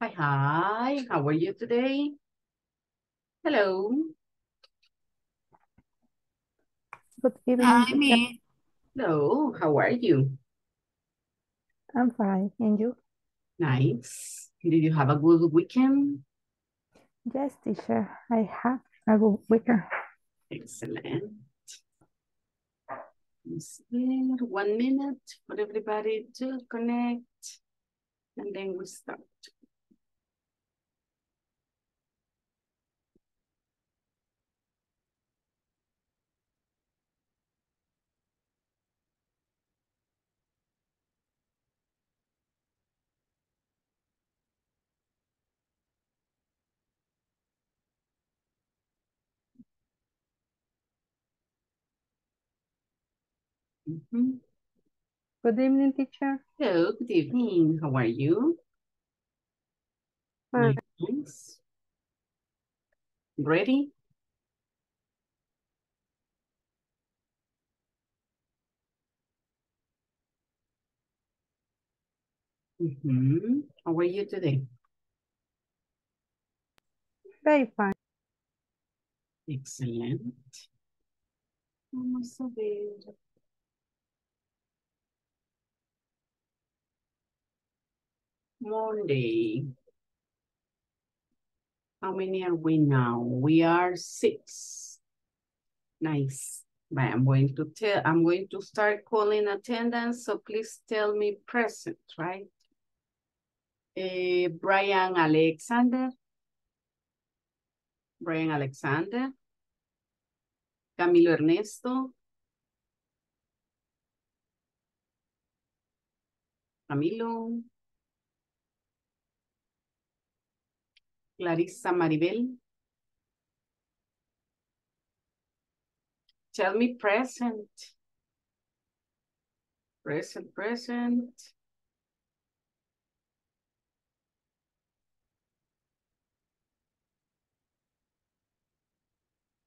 Hi, hi. How are you today? Hello. Good evening. Hi, me. Hello. How are you? I'm fine. And you? Nice. Did you have a good weekend? Yes, teacher. I have a good weekend. Excellent. One minute for everybody to connect. And then we start. Mhm. Good evening, teacher. Hello, good evening. How are you? Fine. Nice. Ready? Mhm. How are you today? Very fine. Excelente. Vamos a ver. Monday. How many are we now? We are six. Nice. Right, I'm going to tell, I'm going to start calling attendance, so please tell me present, right? Eh, Brian Alexander. Brian Alexander. Camilo Ernesto. Camilo. Clarissa Maribel. Tell me present. Present, present.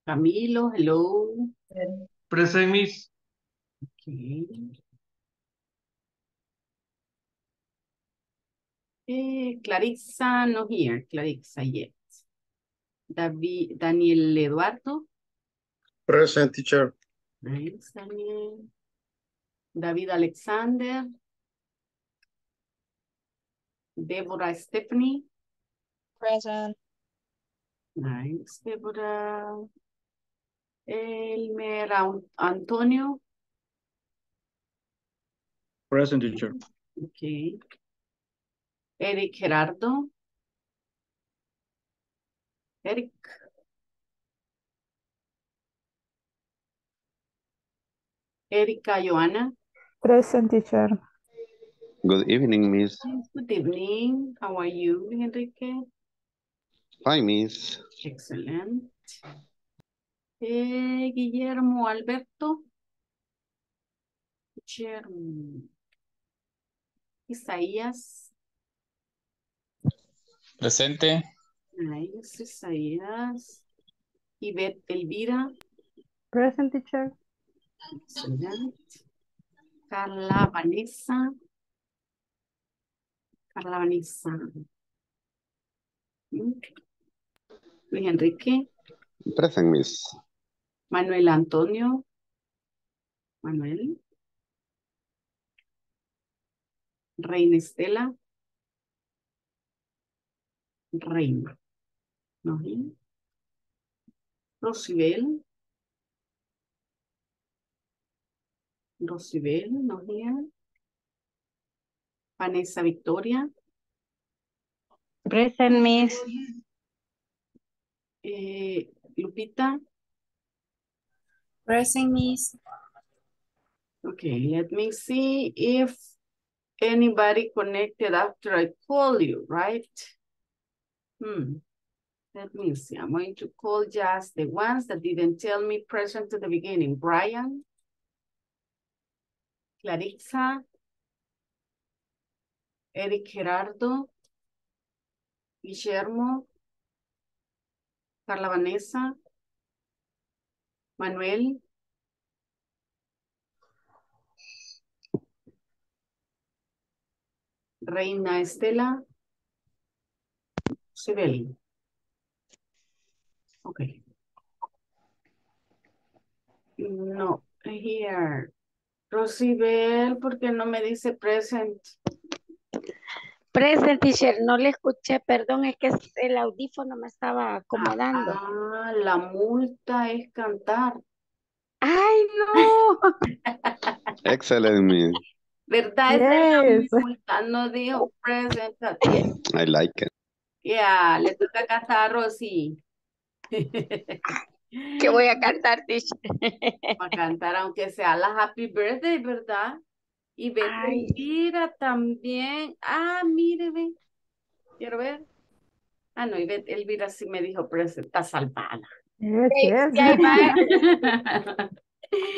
Camilo, hello. Present, Miss. Okay. Eh, Clarissa, no here. Clarissa, yet. David, Daniel Eduardo. Present teacher. Nice, Daniel. David Alexander. Deborah Stephanie. Present. Nice, Deborah. Elmer An- Antonio. Present teacher. Okay. Eric Gerardo. Eric. Erika Joana. Present, teacher. Good evening, Miss. Good evening. How are you, Enrique? Hi, Miss. Excellent. Eh, Guillermo Alberto. Guillermo. Isaías. Presente. Nice, Isaías. Ivette Elvira. Present, teacher. Carla Vanessa. Carla Vanessa. Luis Enrique. Present, Miss. Manuel Antonio. Manuel. Reina Estela. Reina. ¿No? Rosibel. Rosibel, no here. Vanessa Victoria. Present, Miss. Eh, Lupita. Present, Miss. Okay, let me see if anybody connected after I call you, right? Hmm. Let me see. I'm going to call just the ones that didn't tell me present to the beginning. Brian. Clarissa. Eric Gerardo. Guillermo. Carla Vanessa. Manuel. Reina Estela. Sibel. Okay. No, here. Rosibel, ¿por qué no me dice present? Present teacher, no le escuché, perdón, es que el audífono me estaba acomodando. Ah, la multa es cantar. Ay, no. Excellent, Miss. ¿Verdad? Esa es la Yes. multa, no dijo present. I like it. Yeah, le toca cantar a Rosy. Que voy a cantar, teacher. a cantar, aunque sea la Happy Birthday, ¿verdad? Y ve. Elvira también. Ah, mire, ve. Quiero ver. Ah, no, Ivette, Elvira sí me dijo, pero está salvada. Sí, sí hay va-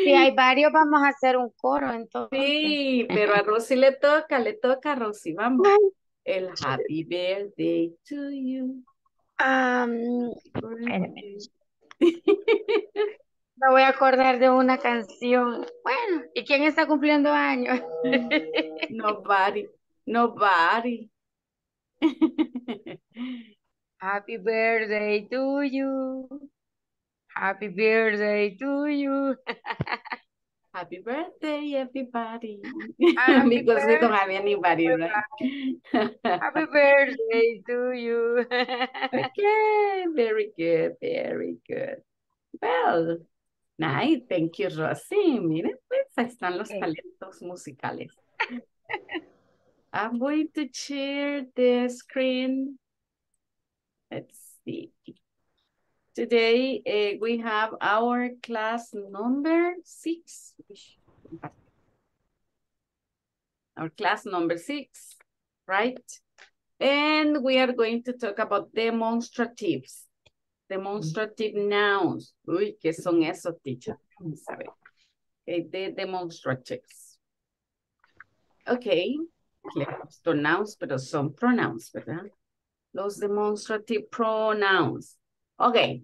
Si hay varios, vamos a hacer un coro, entonces. Sí, pero a Rosy le toca, le toca a Rosy, vamos. Ay. El Happy Birthday to you. Birthday. me voy a acordar de una canción. Bueno, ¿y quién está cumpliendo años? Nobody, nobody. Happy birthday to you. Happy birthday to you. Happy birthday, everybody. Happy Because we don't have anybody, right? Happy birthday to you. Okay, very good, very good. Well, nice, thank you, Rosy. Miren, pues ahí están los talentos musicales. I'm going to share the screen. Let's see. Today eh, we have our class number six. Our class number six, right? And we are going to talk about demonstratives. Demonstrative nouns. Uy, ¿qué son esos, teacher? Vamos a ver. Okay, de demonstratives. Okay, le he nouns, pero son pronouns, ¿verdad? Los demonstrative pronouns. Okay,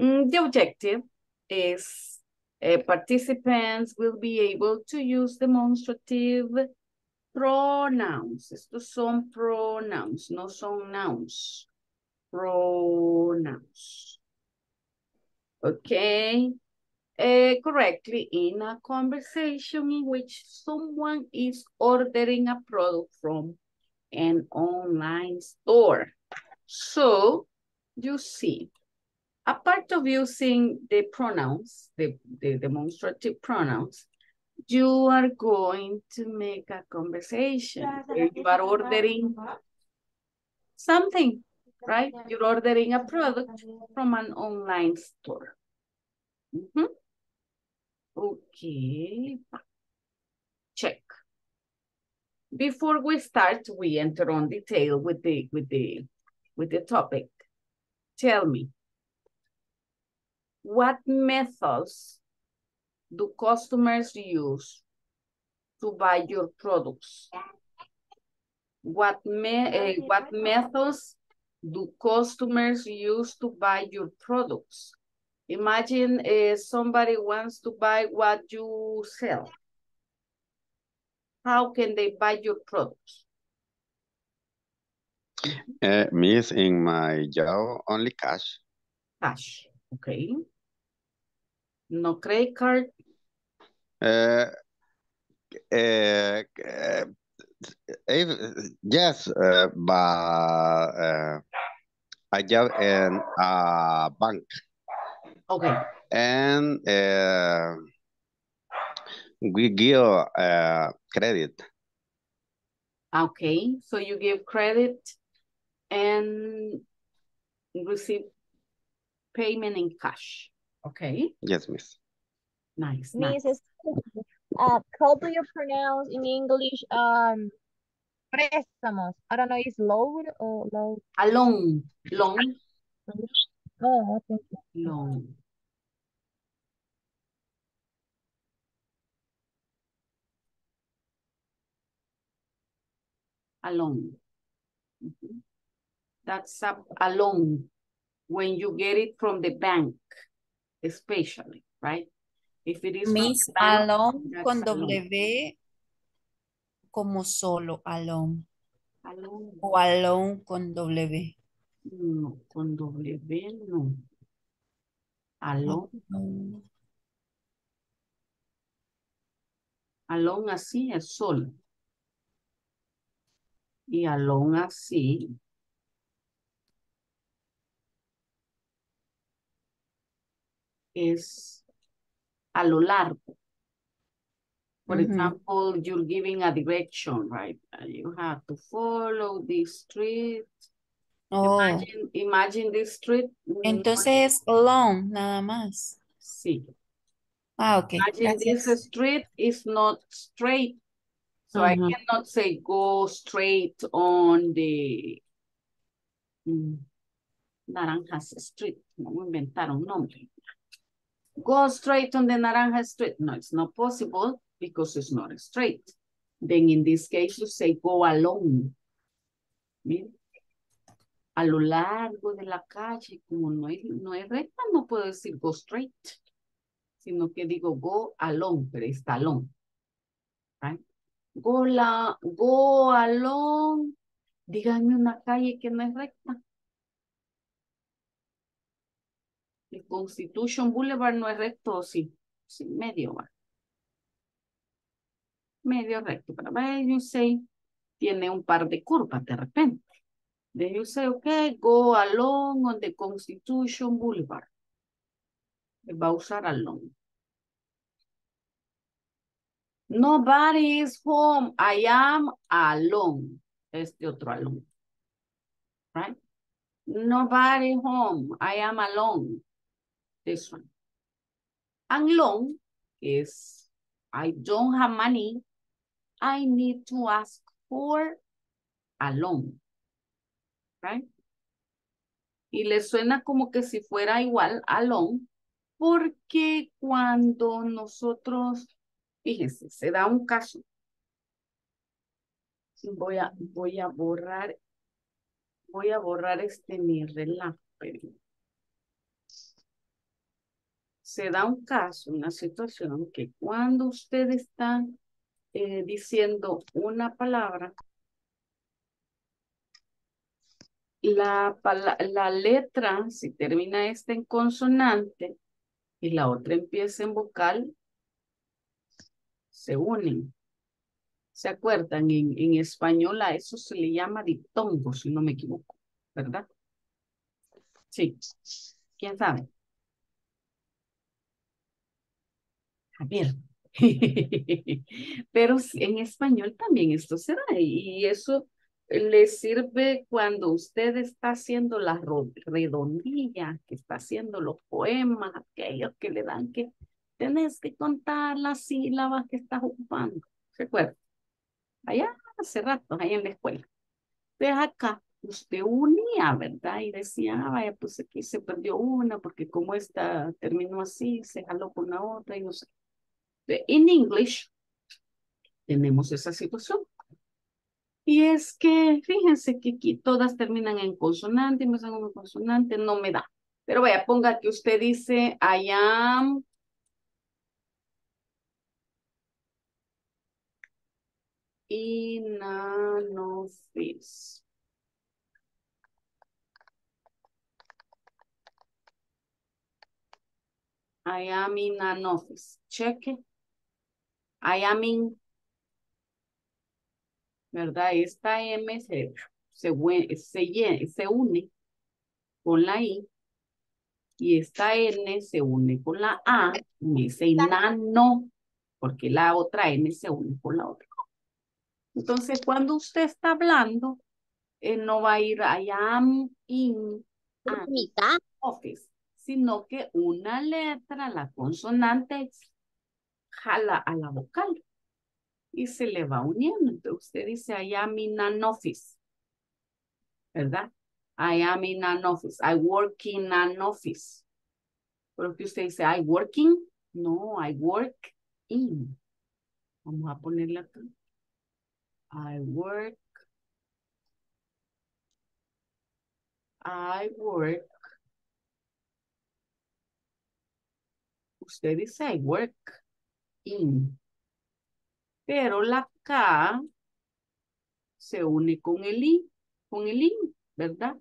mm, the objective is uh, participants will be able to use demonstrative pronouns. Estos son pronouns, no son nouns. Pronouns. Okay. Uh, correctly in a conversation in which someone is ordering a product from an online store. So, you see, a part of using the pronouns, the, the demonstrative pronouns, you are going to make a conversation you are ordering something, right? You're ordering a product from an online store. Mhm. Okay. Check. Before we start, we enter on detail with the with the with the topic. Tell me, what methods do customers use to buy your products? What me eh, what methods do customers use to buy your products? Imagine uh, somebody wants to buy what you sell. How can they buy your products? Uh, miss, in my job, only cash. Cash, okay. No credit card, Uh, uh, if- yes, uh, but uh, I job in a bank okay. and uh, we give uh, credit. Okay, so you give credit and receive payment in cash. Okay, Yes, miss. nice, nice. Uh, how do you pronounce in English, um, préstamos? I don't know, is load or load? A loan, loan, Oh, thank you. loan. A loan. Mhm. That's a, a loan when you get it from the bank, especially, right? If it is Miss Alone con loan. W como solo Alone A loan. o Alone con W. No, con doble B no. Alón, Mm, alón así es sol. Y alón así es a lo largo. For Ujú. example, you're giving a direction, right? Uh, You have to follow this street. Oh, Imagine, imagine this street. mm, entonces long, nada más. Sí. Ah, ok. Imagine this street is not straight. So I cannot say go straight on the mm, Naranjas Street. No me inventaron un nombre. Go straight on the Naranja Street. No, it's not possible because it's not straight. Then in this case you say go along. Mira. A lo largo de la calle, como no es, no es recta, no puedo decir go straight, sino que digo go along, pero está along. Right? Go, la, go along, díganme una calle que no es recta. El Constitution Boulevard no es recto, ¿o sí? Sí, medio va. Medio recto, pero then you say, tiene un par de curvas de repente. Then you say, okay, go along on the Constitution Boulevard. Va a usar along. Nobody is home. I am alone. Este otro alone. Right? Nobody home. I am alone. This one. And long is I don't have money. I need to ask for a loan. Right? Y le suena como que si fuera igual a loan, porque cuando nosotros, fíjense, se da un caso. Voy a, voy a borrar, voy a borrar este mi relato. pero Se da un caso, una situación que cuando usted está eh, diciendo una palabra, la, la letra, si termina esta en consonante y la otra empieza en vocal, se unen. ¿Se acuerdan? En, en español a eso se le llama diptongo, si no me equivoco, ¿verdad? Sí. ¿Quién sabe? A ver. Pero en español también esto se da y eso le sirve cuando usted está haciendo la ro- redondilla, que está haciendo los poemas, aquellos que le dan que tenés que contar las sílabas que estás ocupando. ¿Se acuerda? Allá hace rato, allá en la escuela. Entonces acá usted unía, ¿verdad? Y decía, ah, vaya, pues aquí se perdió una, porque como esta terminó así, se jaló con la otra y no sé. En English tenemos esa situación. Y es que, fíjense que aquí todas terminan en consonante, me salen en consonante, no me da. Pero vaya, ponga que usted dice, I am in an office. I am in an office. Cheque. I am in. ¿Verdad? Esta M se, se, se, se une con la I. Y esta N se une con la A. Y dice nano. Porque la otra N se une con la otra. Entonces, cuando usted está hablando, eh, no va a ir I am in an Mitad. office, sino que una letra, la consonante, jala a la vocal y se le va uniendo. Entonces usted dice, I am in an office, ¿verdad? I am in an office, I work in an office. Pero que usted dice, I working, no, I work in. Vamos a ponerle acá. I work. I work. Usted dice I work in. Pero la K se une con el I, con el IN, ¿verdad?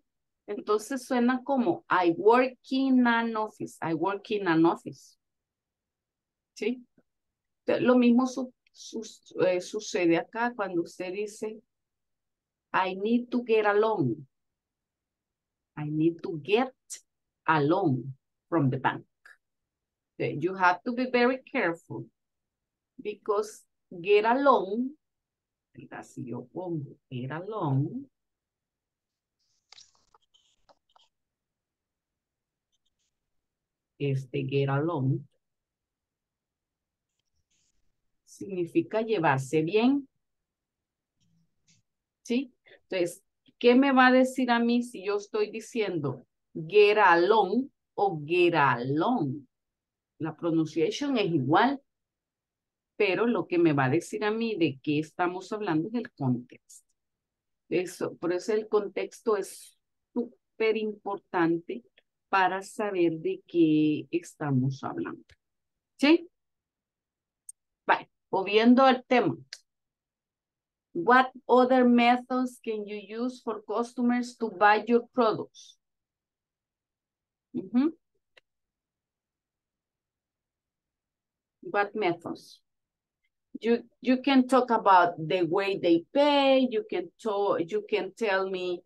Entonces suena como I work in an office. I work in an office. ¿Sí? Lo mismo eh, sucede acá cuando usted dice I need to get along. I need to get a loan from the bank. Okay, You have to be very careful because get a loan, así yo pongo get a loan, este get along significa llevarse bien. ¿Sí? Entonces, ¿qué me va a decir a mí si yo estoy diciendo get along o get along? La pronunciación es igual, pero lo que me va a decir a mí de qué estamos hablando es el contexto. Eso, por eso el contexto es súper importante para saber de qué estamos hablando. ¿Sí? Vale, volviendo al tema. What other methods can you use for customers to buy your products? Ujú. What methods? You you can talk about the way they pay. You can talk. You can tell me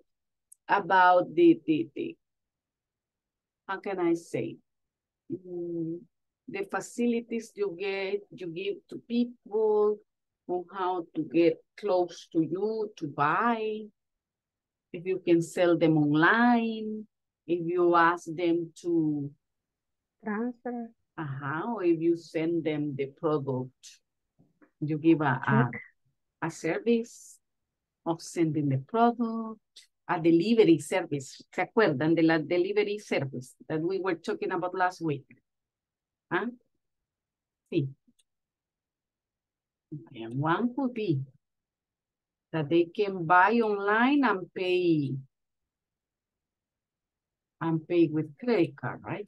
about the the the. How can I say? Mm, the facilities you get you give to people on how to get close to you to buy. If you can sell them online. If you ask them to Transfer. uh-huh, or if you send them the product, you give a, a, a service of sending the product, a delivery service. ¿Se acuerdan de la delivery service that we were talking about last week? ¿Ah? Sí. And one could be that they can buy online and pay and pay with credit card, right?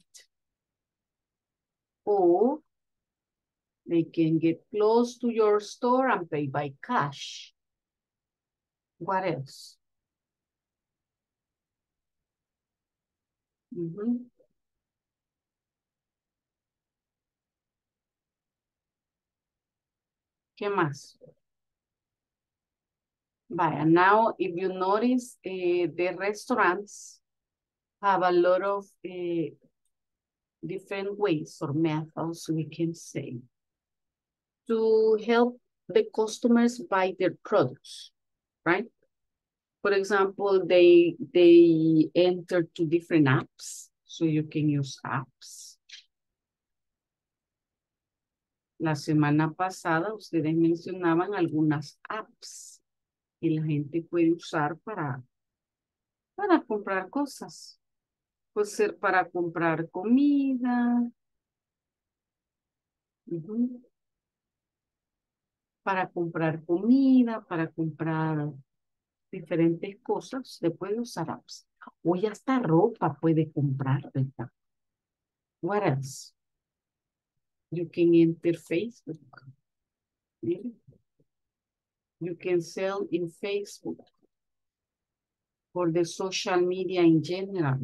Or they can get close to your store and pay by cash. What else? Mhm. ¿Qué más? Vaya, now if you notice, eh, the restaurants have a lot of eh, different ways or methods we can say to help the customers buy their products, right? For example, they they enter to different apps, so you can use apps. La semana pasada ustedes mencionaban algunas apps que la gente puede usar para, para comprar cosas. Puede ser para comprar comida. Para comprar comida, para comprar diferentes cosas, se puede usar apps. Ya hasta ropa puede comprar, ¿verdad? What else? You can enter Facebook. You can sell in Facebook for the social media in general.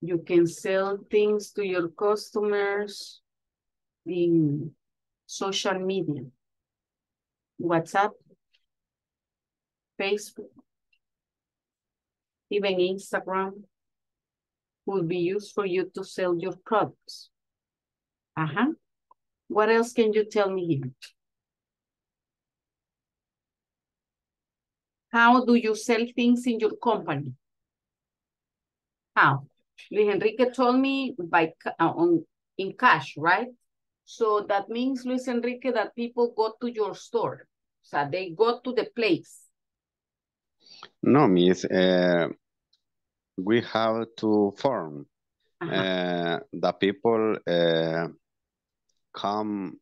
You can sell things to your customers in social media. WhatsApp, Facebook, even Instagram would be used for you to sell your products. Uh-huh. What else can you tell me here? How do you sell things in your company? How? Luis Enrique told me by uh, on in cash, right? So that means, Luis Enrique, that people go to your store. So they go to the place. No, miss, uh, we have to form. Ajá. Uh, the people uh, come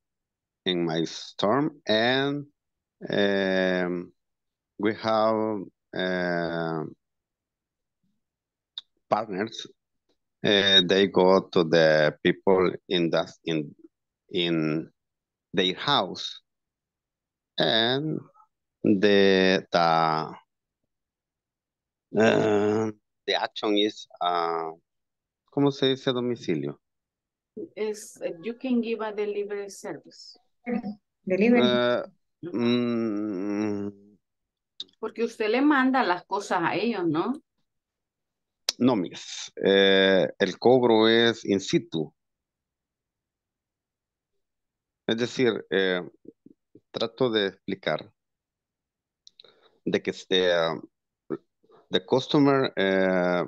in my store and um, we have uh, partners. Uh, they go to the people in the in in their house and the the Uh, the action is, uh, ¿cómo se dice a domicilio? Is uh, you can give a delivery service. Delivery. Uh, mm, Porque usted le manda las cosas a ellos, ¿no? no, miss. Eh, el cobro es in situ. Es decir, eh, trato de explicar de que sea the customer eh,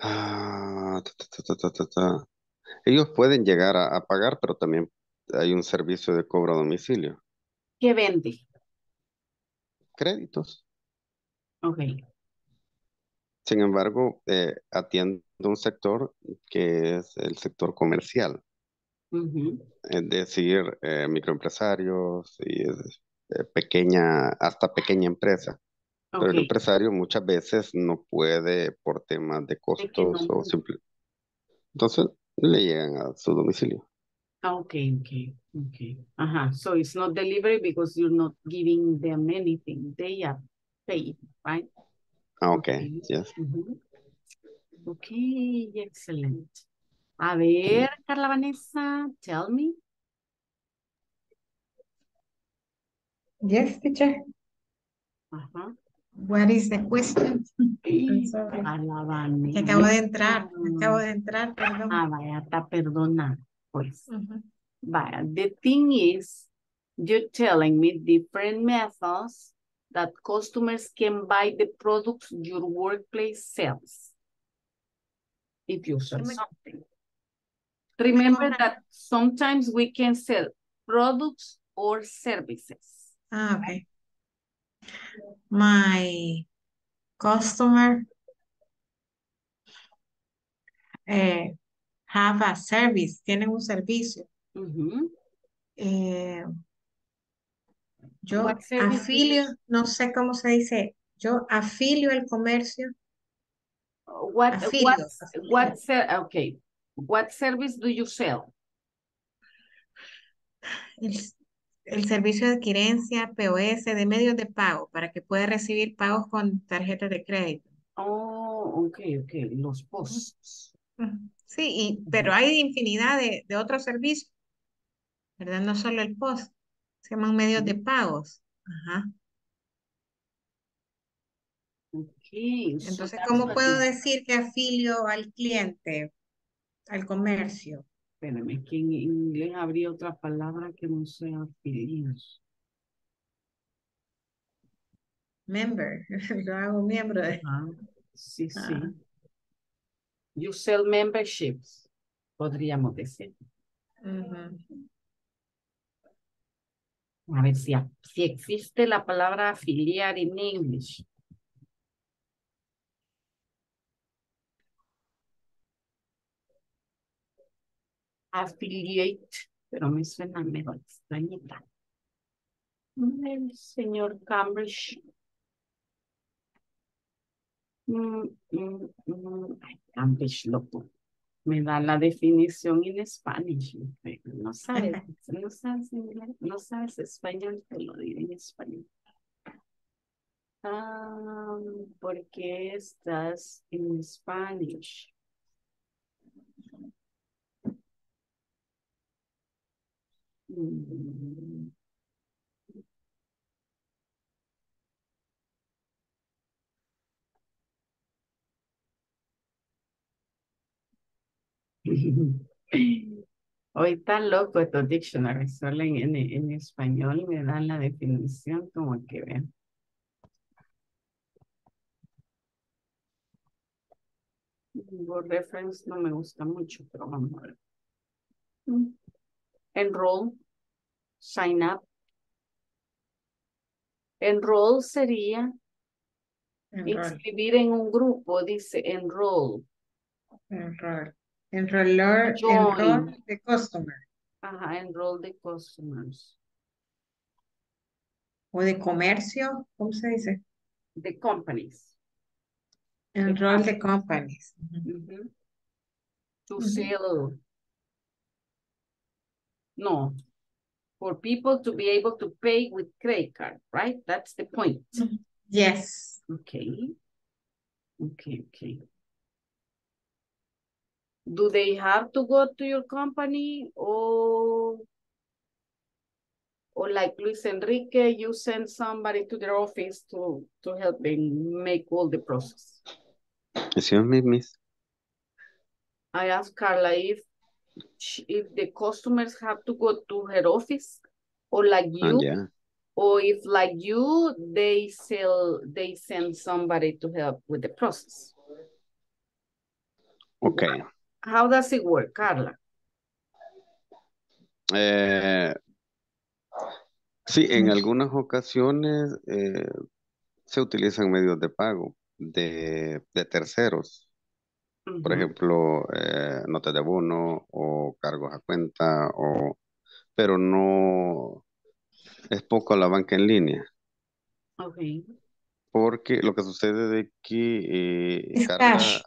ah, ta, ta, ta, ellos pueden llegar a, a pagar, pero también hay un servicio de cobro a domicilio. ¿Qué vende? Créditos. Ok. Sin embargo, eh, atiendo un sector que es el sector comercial. Es decir, eh, microempresarios y eh, pequeña, hasta pequeña empresa. Pero el empresario muchas veces no puede por temas de costos o simple. Entonces le llegan a su domicilio. Ah, okay, okay, okay. Uh-huh. So it's not delivery because you're not giving them anything. They are paid, right? Ah, ok, Okay. yes. Ujú. Okay, excellent. A ver, Carla Vanessa, tell me. Yes, teacher. Ajá. What is the question? I'm sorry. Carla Que acabo de Vanessa. entrar, acabo de entrar, perdón. Ah, vaya, está perdonada, pues. Vaya, the thing is, you're telling me different methods that customers can buy the products your workplace sells. If you sell something. Remember that sometimes we can sell products or services. Ah, okay. My customer eh, have a service, tienen un servicio. Ujú. Eh, yo afilio, no sé cómo se dice, yo afilio el comercio. What, Affiliate, what, what, okay. What service do you sell? El, el servicio de adquirencia POS de medios de pago para que pueda recibir pagos con tarjeta de crédito. Oh, okay, okay, los posts. Sí, y, pero hay infinidad de, de otros servicios, ¿verdad? No solo el POS, se llaman medios de pagos. Ajá. Okay, Entonces, ¿cómo puedo decir que afilio al cliente, al comercio? Espérame, que en inglés habría otra palabra que no sea afiliar. Member, lo hago miembro de... Ah, sí, sí. Ah. You sell memberships, podríamos decir. Ujú. A ver si, si existe la palabra afiliar en English. Affiliate, pero me suena medio extrañita. El señor Cambridge. Mm, mm, mm, ay, Cambridge, loco. Me da la definición en español. No sabes, no sabes inglés, no sabes español, te lo diré en español. Ah, porque estás en Spanish. Mm. Hoy está loco estos dictionaries, solo en, en, en español me dan la definición como que vean. Google Reference no me gusta mucho, pero vamos a ver. Mm. Enroll, sign up. Enroll sería Enroll, inscribir en un grupo, dice enroll. enroll. Enroller, Join. enroll the customer. Ajá, enroll the customers. O de comercio, ¿cómo se dice? The companies. Enroll the companies. Ujú. Mhm. To Ujú. sell. No. For people to be able to pay with credit card, right? That's the point. Yes. Okay. Okay, okay. Do they have to go to your company or or like Luis Enrique, you send somebody to their office to to help them make all the process? Excuse me, miss. I asked Carla if sh- if the customers have to go to her office or like Ah, you yeah. or if like you they sell they send somebody to help with the process. Okay. How does it work, Carla? Eh, sí, en algunas ocasiones eh, se utilizan medios de pago de, de terceros. Por ejemplo, eh, notas de abono o cargos a cuenta, o, pero no es poco la banca en línea. Okay. Porque lo que sucede de que eh, Carla,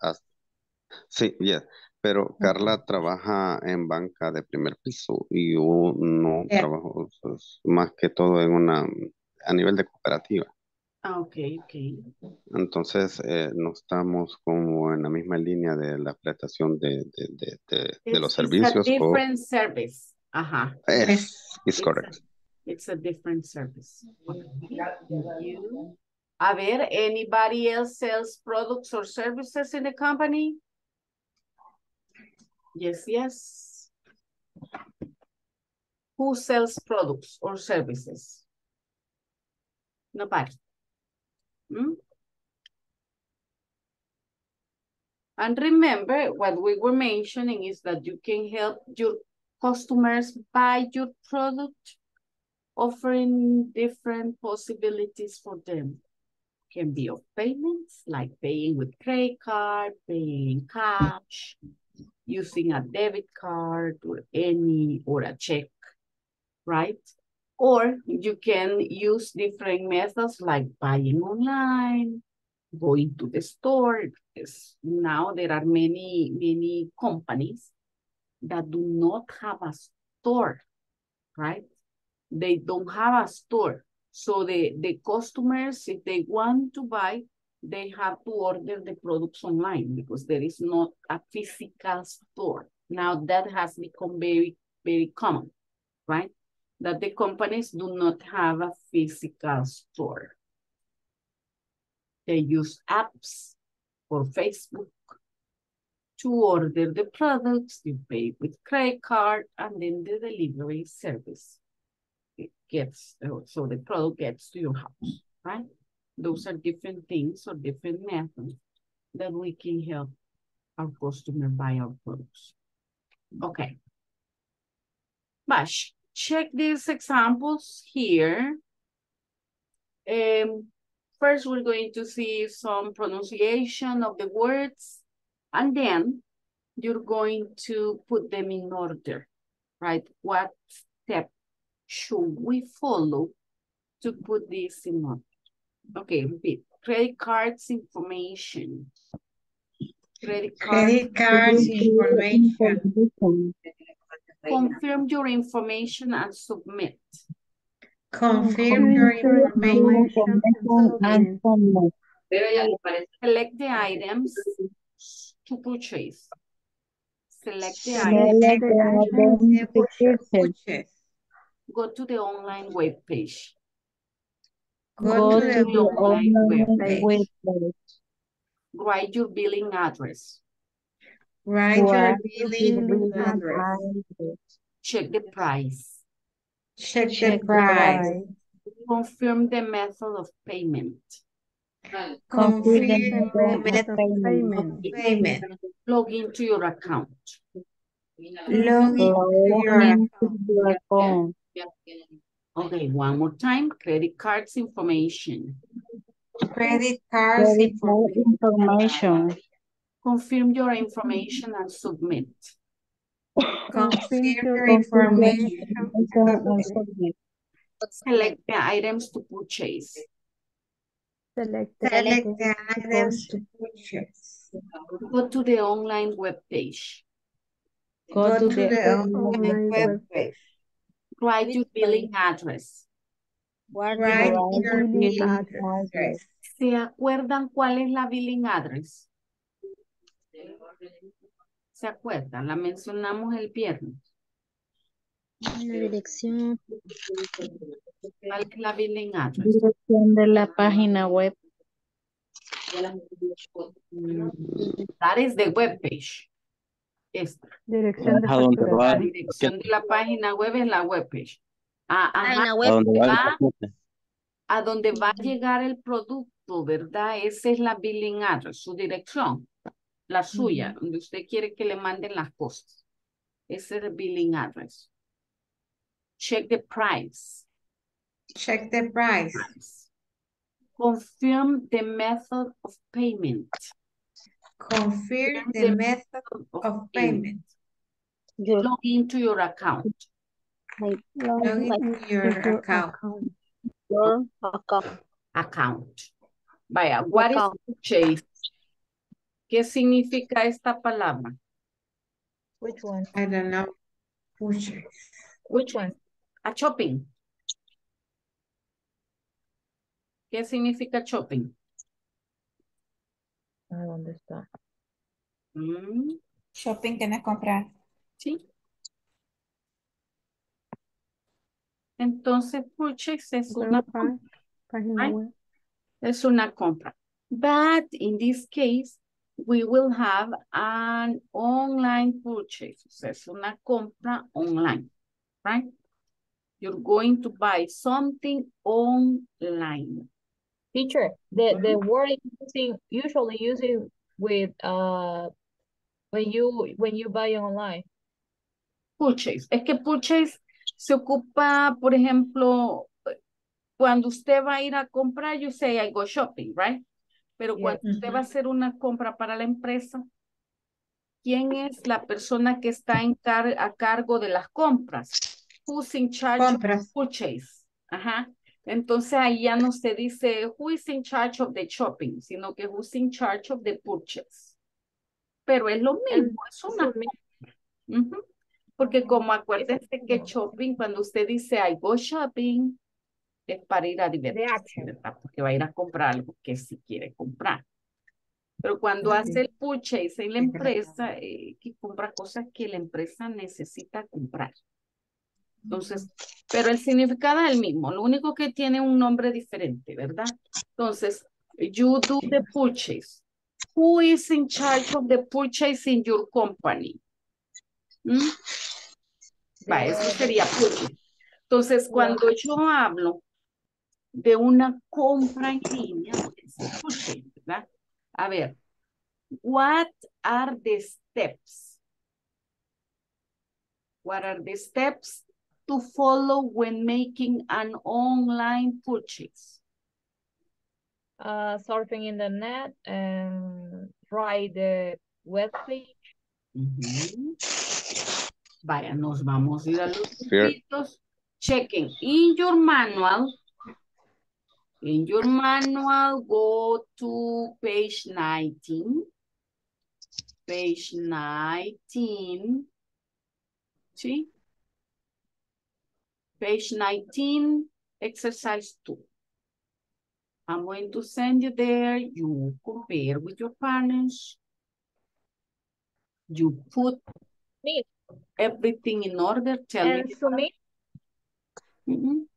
sí, ya, pero Carla trabaja en banca de primer piso y yo no Yeah. trabajo más que todo en una, a nivel de cooperativa. Ah, okay, okay. Entonces, eh, no estamos como en la misma línea de la prestación de, de, de, de, de los It's, it's a servicios. o- different service. Ajá. es, It's a- correct. It's a different service. Okay. A ver, anybody else sells products or services in the company? Yes, yes. Who sells products or services? Nobody. Hmm? And remember, what we were mentioning is that you can help your customers buy your product, offering different possibilities for them. Can be of payments, like paying with credit card, paying in cash, using a debit card or any, or a check, right? Or you can use different methods like buying online, going to the store. because now there are many, many companies that do not have a store, right? They don't have a store. So the, the customers, if they want to buy, they have to order the products online because there is not a physical store. Now that has become very, very common, right? That the companies do not have a physical store. They use apps or Facebook to order the products, you pay with credit card, and then the delivery service. It gets, so the product gets to your house, right? Those are different things or different methods that we can help our customer buy our products. Okay. Bash, check these examples here. Um, first, we're going to see some pronunciation of the words, and then you're going to put them in order, right? What step should we follow to put this in order? Okay, repeat. Credit cards information. Credit card, Credit cards information. confirm your information and submit. Confirm your information. and submit. Select the items to purchase. Select the items. The to purchase. Purchase. Go to the online web page. Go to the online online webpage. webpage. Write your billing address. Write your billing billing address. address. Check the price. Check the Check the price. price. Confirm the method of payment. Confirm Confirm the the method method of of payment. payment. Log into your account. Log into your Log into your account. Okay, one more time. Credit cards information. credit cards Credit information. information. Confirm your information and submit. Confirm your information. information and submit. Select the items to purchase. Select Select the items to purchase. Go to the online web page. Go to the online online webpage. Write your billing address. Write your billing billing address. address. ¿Se acuerdan cuál es la billing address? ¿Se acuerdan? La mencionamos el viernes. La dirección. ¿Cuál es la billing address? Dirección de la página web. That is the web page. Esta. Dirección de ¿A dónde facturación. va? La dirección de la página web es la web page. Ah, ajá. ¿A dónde va Ah. a donde va a llegar el producto, ¿verdad? Esa es la billing address, su dirección, la suya, donde usted quiere que le manden las cosas. Ese es el billing address. Check the price. Check the price. Confirm the method of payment. Confirm The the method Of of payment. Your, Log into your account. like, Log into your account. your account. Account. Vaya, what is Account. purchase? ¿Qué significa esta palabra? Which one? I don't know. Purchase. Which one? A shopping. ¿Qué significa shopping? Ah, ¿dónde está? Mm, Shopping que no es comprar. sí. Entonces, purchase es una, Página web. es una compra. But in this case, we will have an online purchase. O sea, es una compra online, right? You're going to buy something online. Teacher, the, the word is using, usually using with, uh, when you, when you buy online. Purchase. Es que purchase se ocupa, por ejemplo, cuando usted va a ir a comprar, you say I go shopping, right? Pero Yeah. cuando usted va a hacer una compra para la empresa, ¿quién es la persona que está en car- a cargo de las compras? Who's in charge of Compras. purchase? Ajá. Entonces ahí ya no se dice who is in charge of the shopping, sino que who's in charge of the purchase. Pero es lo mismo, es una. Ujú. Porque como acuérdense que shopping, cuando usted dice I go shopping, es para ir a divertirse. ¿verdad? Porque va a ir a comprar algo que sí quiere comprar. Pero cuando hace el purchase en la empresa, eh, que compra cosas que la empresa necesita comprar. Entonces, pero el significado es el mismo, lo único que tiene un nombre diferente, ¿verdad? Entonces, you do the purchase. Who is in charge of the purchase in your company? ¿Mm? Va, eso sería purchase. Entonces, cuando yo hablo de una compra en línea, es purchase, ¿verdad? A ver, what are the steps? What are the steps to follow when making an online purchase? Uh, surfing in the net and write the web page. Ujú. Vaya, nos vamos a ir a los Fair. libritos. Chequen. In your manual, in your manual, go to page 19. Page 19. ¿Sí? Page 19, exercise 2. I'm going to send you there. You compare with your partners. You put Me. everything in order. Tell me. And submit, Mhm.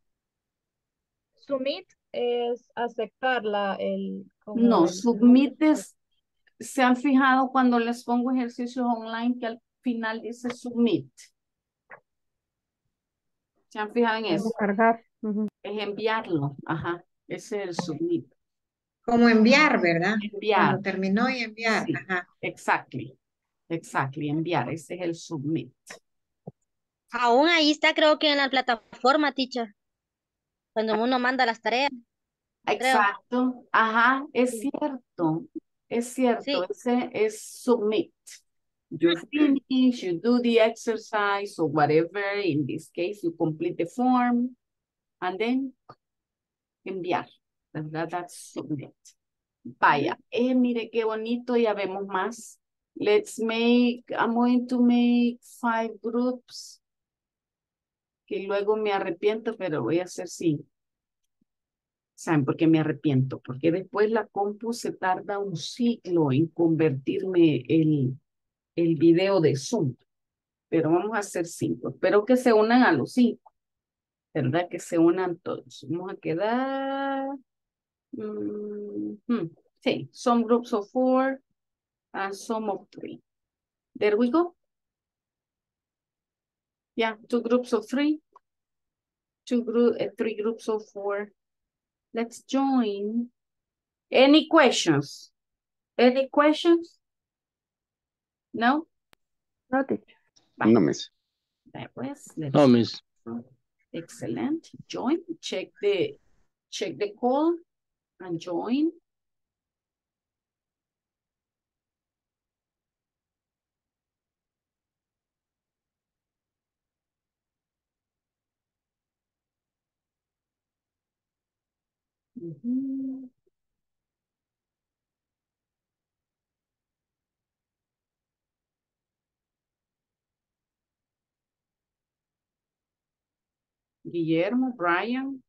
submit es aceptar la, el. No, el- submit es- ¿Se han fijado cuando les pongo ejercicios online que al final dice submit? ¿Se han fijado en eso? Cargar. Es enviarlo. Ajá. Ese es el submit. Como enviar, ¿verdad? Enviar. Cuando terminó y enviar. Sí. Ajá. Exactly. Exactly. Enviar. Ese es el submit. Aún ahí está, creo que en la plataforma, teacher. Cuando uno manda las tareas. Exacto. Ajá. Es cierto. Es cierto. Sí. Ese es submit. You finish, you do the exercise or whatever. In this case, you complete the form and then enviar. ¿Verdad? That's submit. Vaya. Eh, mire qué bonito. Ya vemos más. Let's make, I'm going to make five groups. Que luego me arrepiento, pero voy a hacer sí. ¿Saben por qué me arrepiento? Porque después la compu se tarda un ciclo en convertirme el, el video de Zoom. Pero vamos a hacer cinco. Espero que se unan a los cinco. ¿Verdad? Que se unan todos. Vamos a quedar... mm, hmm, sí, some groups of four and some of three. There we go. Yeah, two groups of three. Two group, uh, three groups of four. Let's join. Any questions? Any questions? No? No, teacher. No, miss. That was, let's No, miss. Excellent. Join. Check the check the call and join. Ujú. Guillermo, Brian.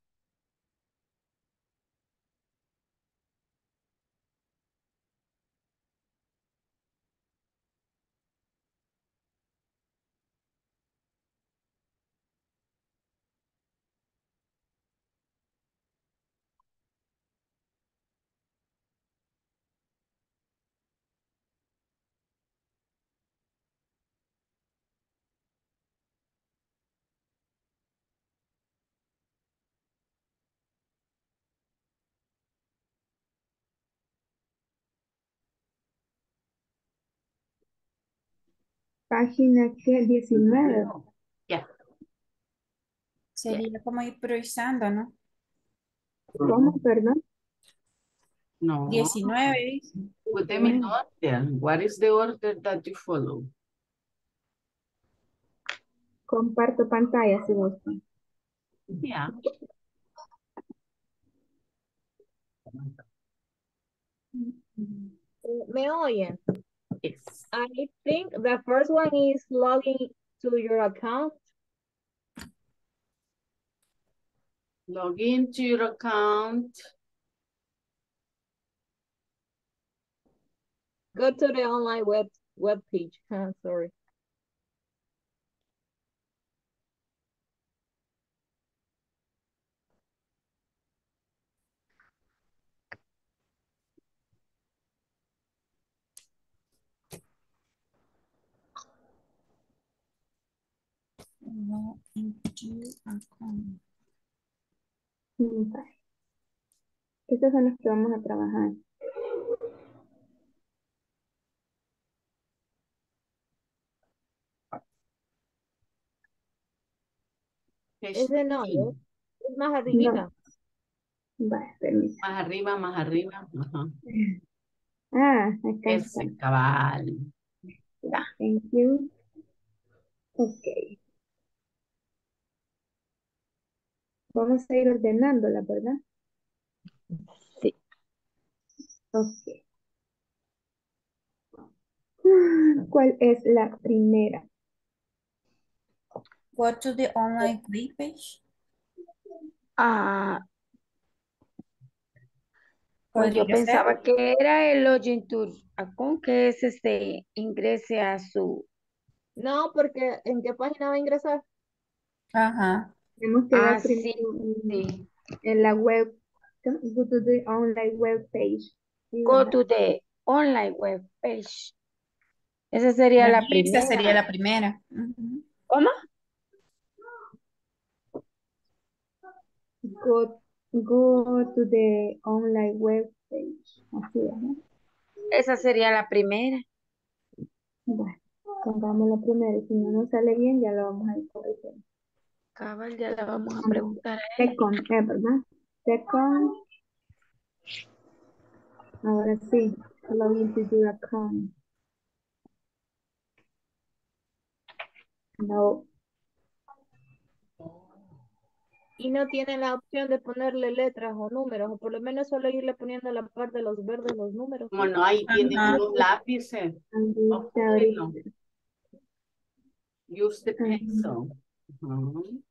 Página que 19. Ya. Sería como ir priorizando, ¿no? ¿Cómo, perdón? No. 19, dice. Put them in order. What is the order that you follow? Comparto pantalla si gustan. Yeah. ¿Me oyen? Yes. I think the first one is logging to your account. Log into your account. Go to the online web web page. Huh, sorry. Into account. Mm, vale. Estos son los que vamos a trabajar. Ese no, 13. ¿eh? Es más arribita. Vale, permítame. Más arriba, más arriba. Ajá. Ah, acá está. Ese cabal. Ya, thank you. Ok. Vamos a ir ordenándola, ¿verdad? Sí. Ok. ¿Cuál es la primera? Go to the online web page. Ah, pues yo ser. pensaba que era el login tour account, que es este, ingrese a su, No, porque ¿en qué página va a ingresar? Ajá. Tenemos que Ah, dar sí, primero en, sí. en la web, go to the online web page. Go to the online web page. Esa sería la primera. sería la primera. ¿Cómo? Go, go to the online web page. Así es, ¿no? Esa sería la primera. Bueno, pongamos la primera si no nos sale bien ya lo vamos a ir corrigiendo. Cabal, ya la vamos a preguntar a. Second, eh, ¿verdad? Second. Ahora sí, log into your account. No, Y no tiene la opción de ponerle letras o números, o por lo menos solo irle poniendo a la par de los verdes los números. Bueno, ahí tienen los lápices. Use the pencil. Ajá.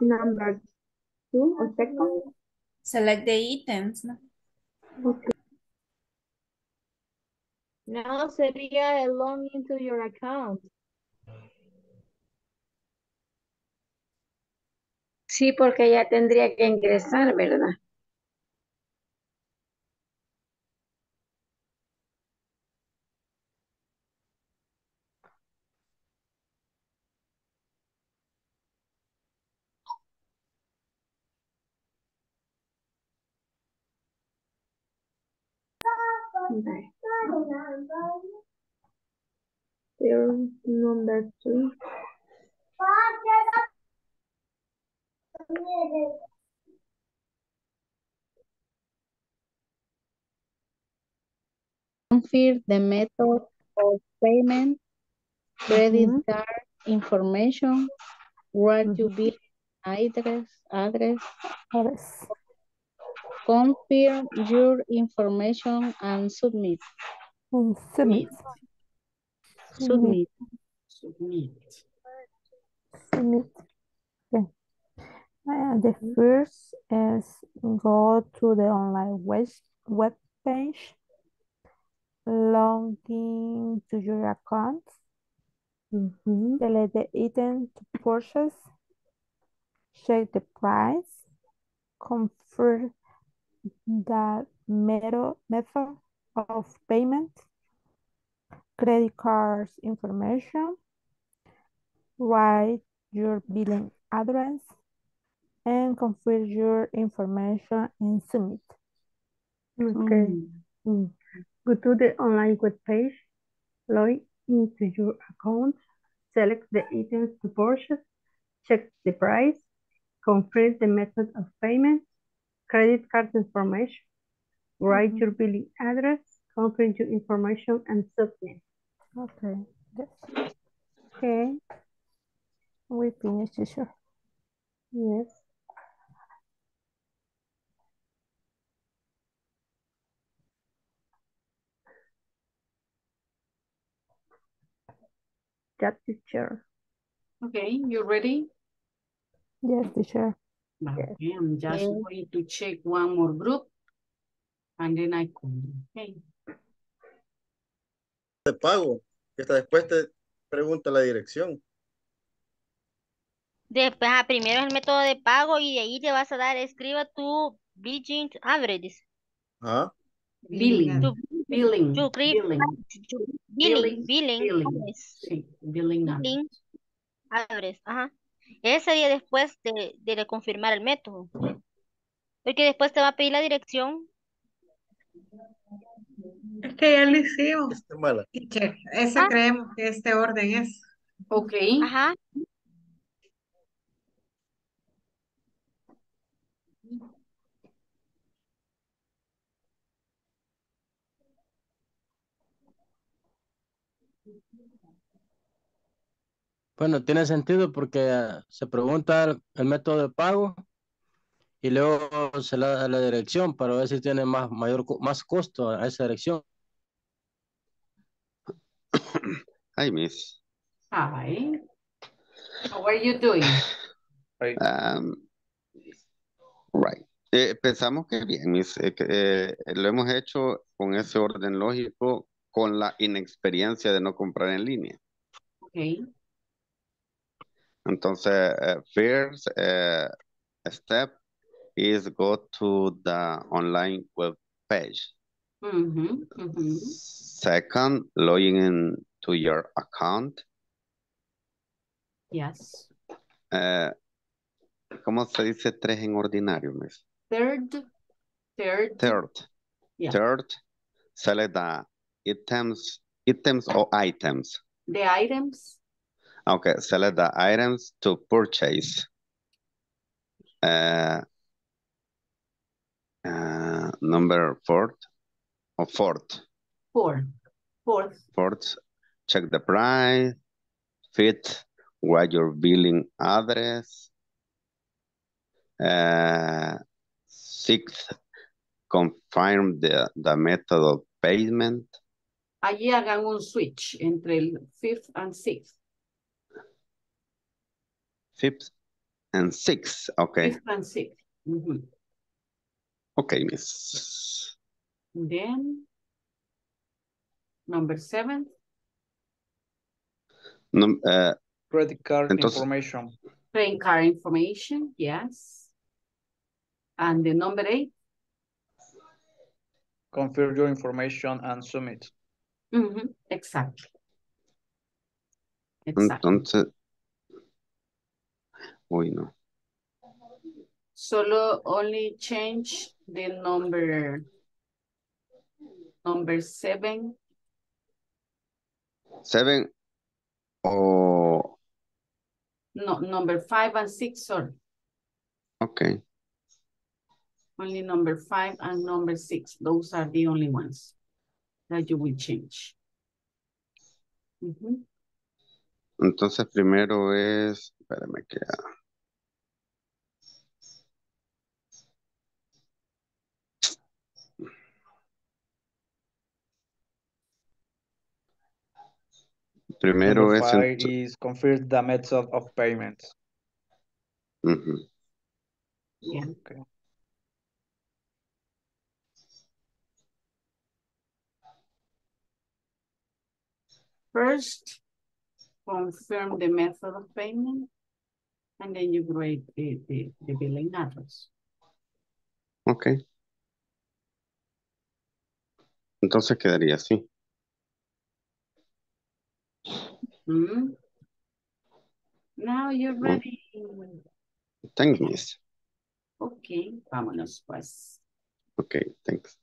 Number two or second. Select the items, ¿no? Okay. No, sería el log into your account. Sí, porque ya tendría que ingresar, ¿verdad? Monday. There number three. Confirm the method of payment, credit mm -hmm. card information, where mm -hmm. to be address, address, address, Confirm your information and submit. Submit. Submit. Submit. Submit. Okay. Uh, the first is go to the online web, web page, log in to your account, select the item to purchase, check the price, confirm the method, method of payment, credit cards information, write your billing address, and confirm your information and submit. Okay. Mm. Go to the online web page, log into your account, select the items to purchase, check the price, confirm the method of payment, credit card information, write mm-hmm. your billing address, confirm your information, and submit. Okay. Yes. Okay. We finished, teacher. Yes. That teacher. Okay, you ready? Yes, teacher. Okay, I'm just going to check one more group and then I come. Okay. De pago, que hasta después te pregunta la dirección. Después, ah, primero el método de pago y de ahí te vas a dar, escriba tu billing address. Ah, Billing. Tu, Billing. tu cri- Billing. tu billing, billing, Billing. address. Sí, billing. Billing address, ajá. Ese día después de, de confirmar el método. Porque después te va a pedir la dirección. Es que ya lo hicimos. está mala. Teacher, ese Ah. creemos que este orden es. Ok. Ajá. Bueno, tiene sentido porque ah, se pregunta el, el método de pago y luego se le da la dirección para ver si tiene más, mayor, más costo a esa dirección. Hi, miss. Hi. How are you doing? Um, right. Eh, pensamos que bien, miss. eh, eh, lo hemos hecho con ese orden lógico, con la inexperiencia de no comprar en línea. Okay. Entonces, eh, first eh, step is go to the online web page. Mhm, mhm. Second, login in to your account. Yes. Eh, ¿cómo se dice tres en ordinario, miss? Third. Third. Third. Yeah. Third, select the items, items or items. The items. Okay, select the items to purchase. Uh, uh, number fourth or fourth. Four. Fourth. Fourth, check the price. Fifth, write your billing address. Uh, sixth, confirm the, the method of payment. Allí hagan un switch entre el fifth and sixth. Fifth and sixth. Okay. Fifth and sixth. Mhm. Okay, miss. Then, number seven. No, uh, Credit card Entonces- information. Playing card information, yes. And the number eight. Confirm your information and submit. Mhm, Exactly. Exactly. entonces. Uy, no. Solo only change the number. Number seven. Seven o. No, number five and six, sorry. Okay. Only number five and number six. Those are the only ones that you will change. Ujú. Entonces primero es. Espérame que. Primero Number es. is confirm the method of payment. Yeah. Okay. First, confirm the method of payment. And then you create the, the, the billing address. Ok. Entonces quedaría así. Mm. Now you're ready. Thanks, miss. Ok, vámonos pues. Ok, thanks.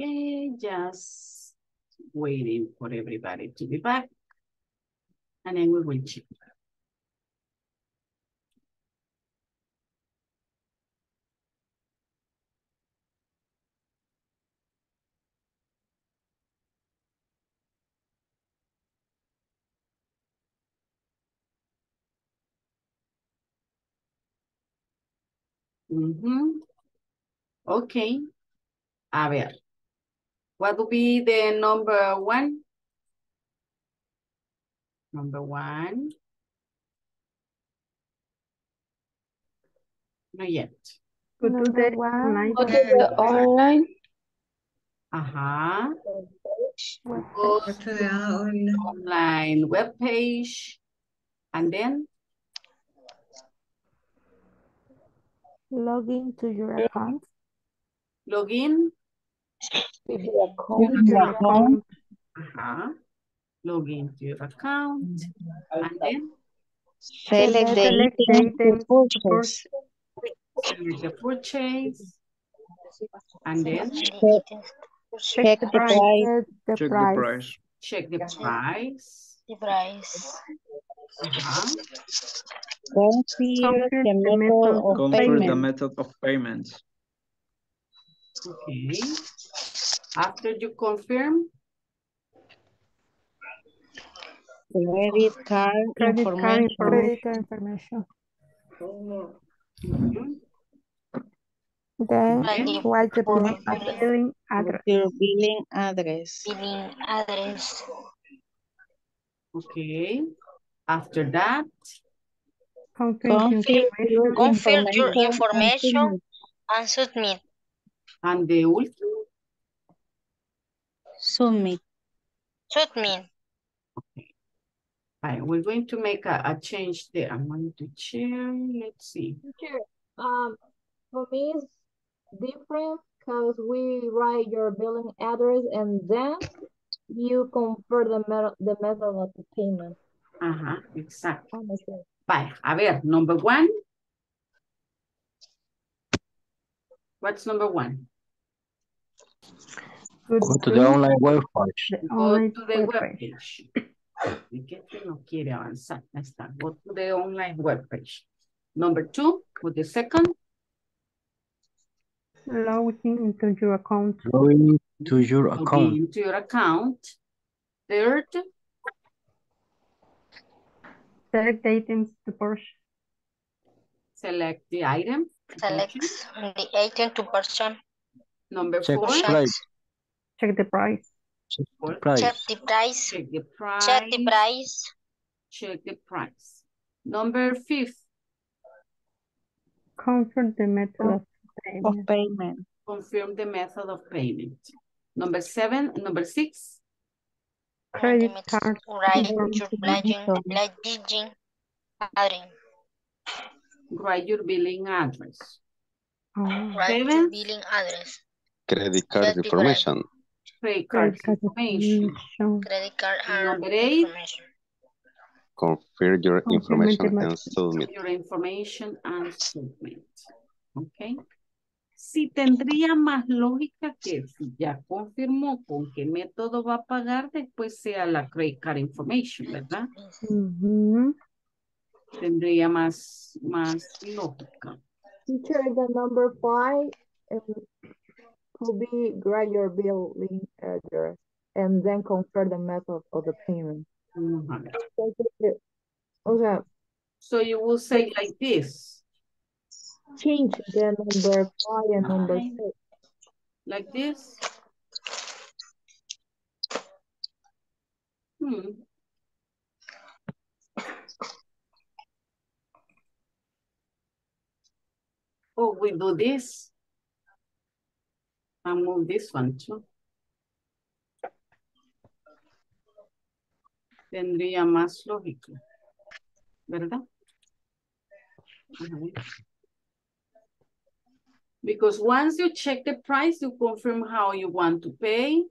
Okay, just waiting for everybody to be back. And then we will check. Mhm. Okay. A ver. What would be the number one? Number one. Not yet. Uh-huh. Go to the online. online. Uh-huh. Go to the online, online web page. And then? Log in to your account. Log in with your account. Use your account. Ajá. Log into your account. And then, Select the Select the item to purchase. select the purchase. And then, Check, check the price. Check the Check the price. price. check the price. The price. Ajá. Confirm Confirm the the method method of Confirm the payment. method of payment. Okay. After you confirm, Credit card Credit card information. Credit card information. Then the billing address. Your billing address. billing address. okay. After that, Confirm Confirm your information. Confirm your information and submit. And submit. and the último, Submit. Submit. Alright, we're going to make a, a change there. I'm going to share, let's see. Teacher, um, for me it's different because we write your billing address and then you convert the method, the method of the payment. Ajá, exacto. Understand? Vaya, a ver, number one. What's number one? Go Go to the online web page. Go to the web web page. page. ¿Y qué que no quiere avanzar? Ahí está. Go to the online web page. Number two, with the second, Logging into your account. Login to your log account. into your account. Third, Select the items to purchase. select the item. Select the item to person. Number Check four, price. Check the price. Check the Four. Check price. the price. check the price. Check the price. Check the price. Number five. Confirm the method of Of payment. payment. confirm the method of payment. Number seven, number six, Credit card. Write confirm your the pledging, pledging, adding. Write your billing address. Oh, Write your billing address. Credit card information. Credit card information. Credit card information. Confirm your Confirm information and submit. your information and submit. Ok. Si tendría más lógica que si ya confirmó con qué método va a pagar, después sea la credit card information, ¿verdad? Mhm. Tendría más, más lógica. Teacher, the number five um, could be write your billing address and then confirm the method of the payment. Vamos a ver. O sea, So you will say like this, change the number five and number six. like this. Hmm. Oh, we do this. I move this one too. Tendría más lógica, ¿verdad? Because once you check the price, you confirm how you want to pay.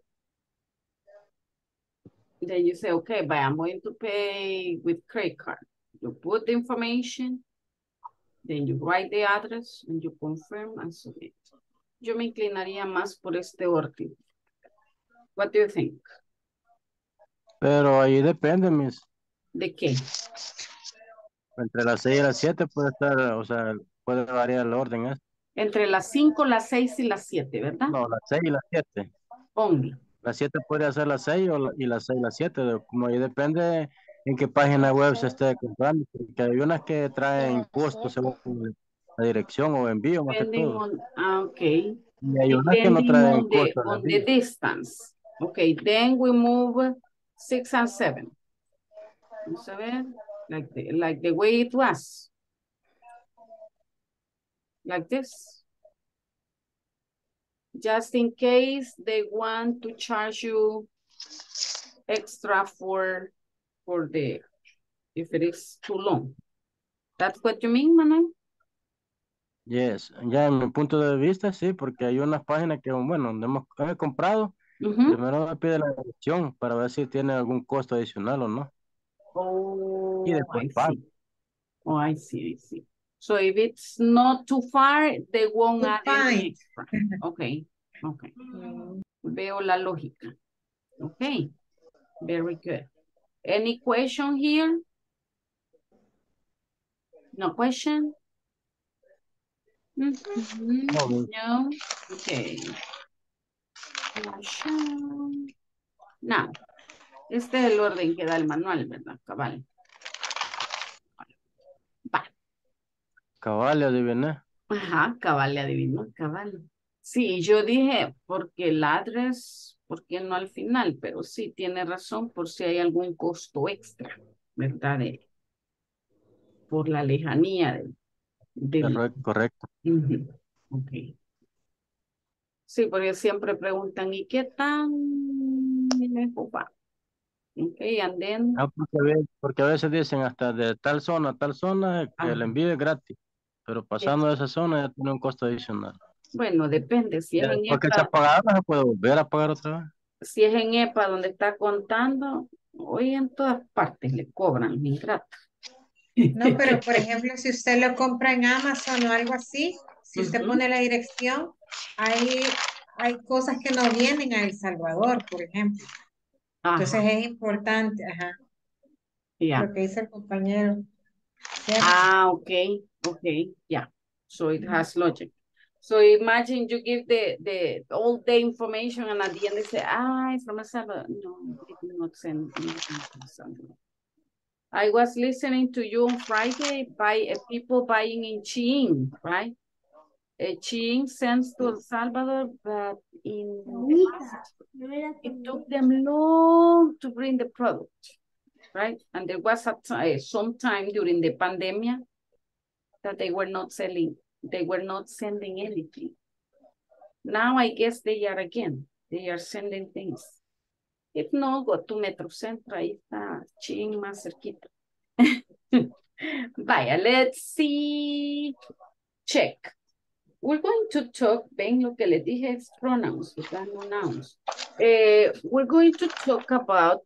Then you say, okay, but I'm going to pay with credit card. You put the information, then you write the address and you confirm and submit. Yo me inclinaría más por este orden. What do you think? Pero ahí depende, mis. ¿De qué? Entre las 6 y las 7 puede estar, o sea, puede variar el orden, ¿eh? Entre las 5, las 6 y las 7, ¿verdad? No, las 6 y las 7. Only. Las 7 puede ser las 6 o la- y las 6 las 7. Como ahí depende en qué página web se esté comprando. Porque hay unas que traen costos según la dirección o envío, más que Depending todo. on, ah, okay. Y hay unas que no Depending traen on the, on the distance. Okay, then we move six and seven. Vamos a ver, like the, like the way it was. Like this. Just in case they want to charge you extra for, for the, if it is too long. That's what you mean, Manuel? Yes, ya en mi punto de vista, sí, porque hay unas páginas que, bueno, donde hemos he comprado, Mhm. primero me pide la dirección para ver si tiene algún costo adicional o no. Oh, Y después I pago. see. Oh, I see, I see. So if it's not too far, they won't Too add any fine. extra. Okay, okay. Veo la lógica. Okay, very good. Any question here? No question? No, no. No, okay. Now, este es el orden que da el manual, ¿verdad? Cabal. Va. Cabal, adiviné. Ajá, cabal, le adivinó, cabal. Sí, yo dije, porque el address, ¿por qué no al final? Pero sí, tiene razón, por si hay algún costo extra, ¿verdad? De- por la lejanía del, del- Correcto, ok. Sí, porque siempre preguntan, ¿y qué tan lejos va? Okay, and then, Ah, porque, a ve- porque a veces dicen hasta de tal zona a tal zona que Ajá. el envío es gratis, pero pasando de esa zona ya tiene un costo adicional. Bueno, depende, si es Ya en EPA, pagado, se puede volver a pagar otra vez. si es en EPA donde está contando, hoy en todas partes le cobran ingrato. No, pero por ejemplo, si usted lo compra en Amazon o algo así, si usted pone la dirección, hay, hay cosas que no vienen a El Salvador, por ejemplo. Entonces Ajá, es importante, ajá, yeah. lo que dice el compañero. ¿cierto? Ah, okay, okay, yeah. So it has logic. So imagine you give the, the, all the information and at the end they say, ah, it's from El Salvador. No, it did not send. I was listening to you on Friday by uh, people buying in Shein, right? Uh, Shein sends to El Salvador, but in it took them long to bring the product, right? And there was a some time during the pandemic that they were not selling, they were not sending anything. Now I guess they are again, they are sending things. If no, go to Metrocentro, ahí está Chin más cerquita. Vaya, let's see. Check. We're going to talk, ven lo que les dije es pronouns, ¿verdad? No nouns. Eh, we're going to talk about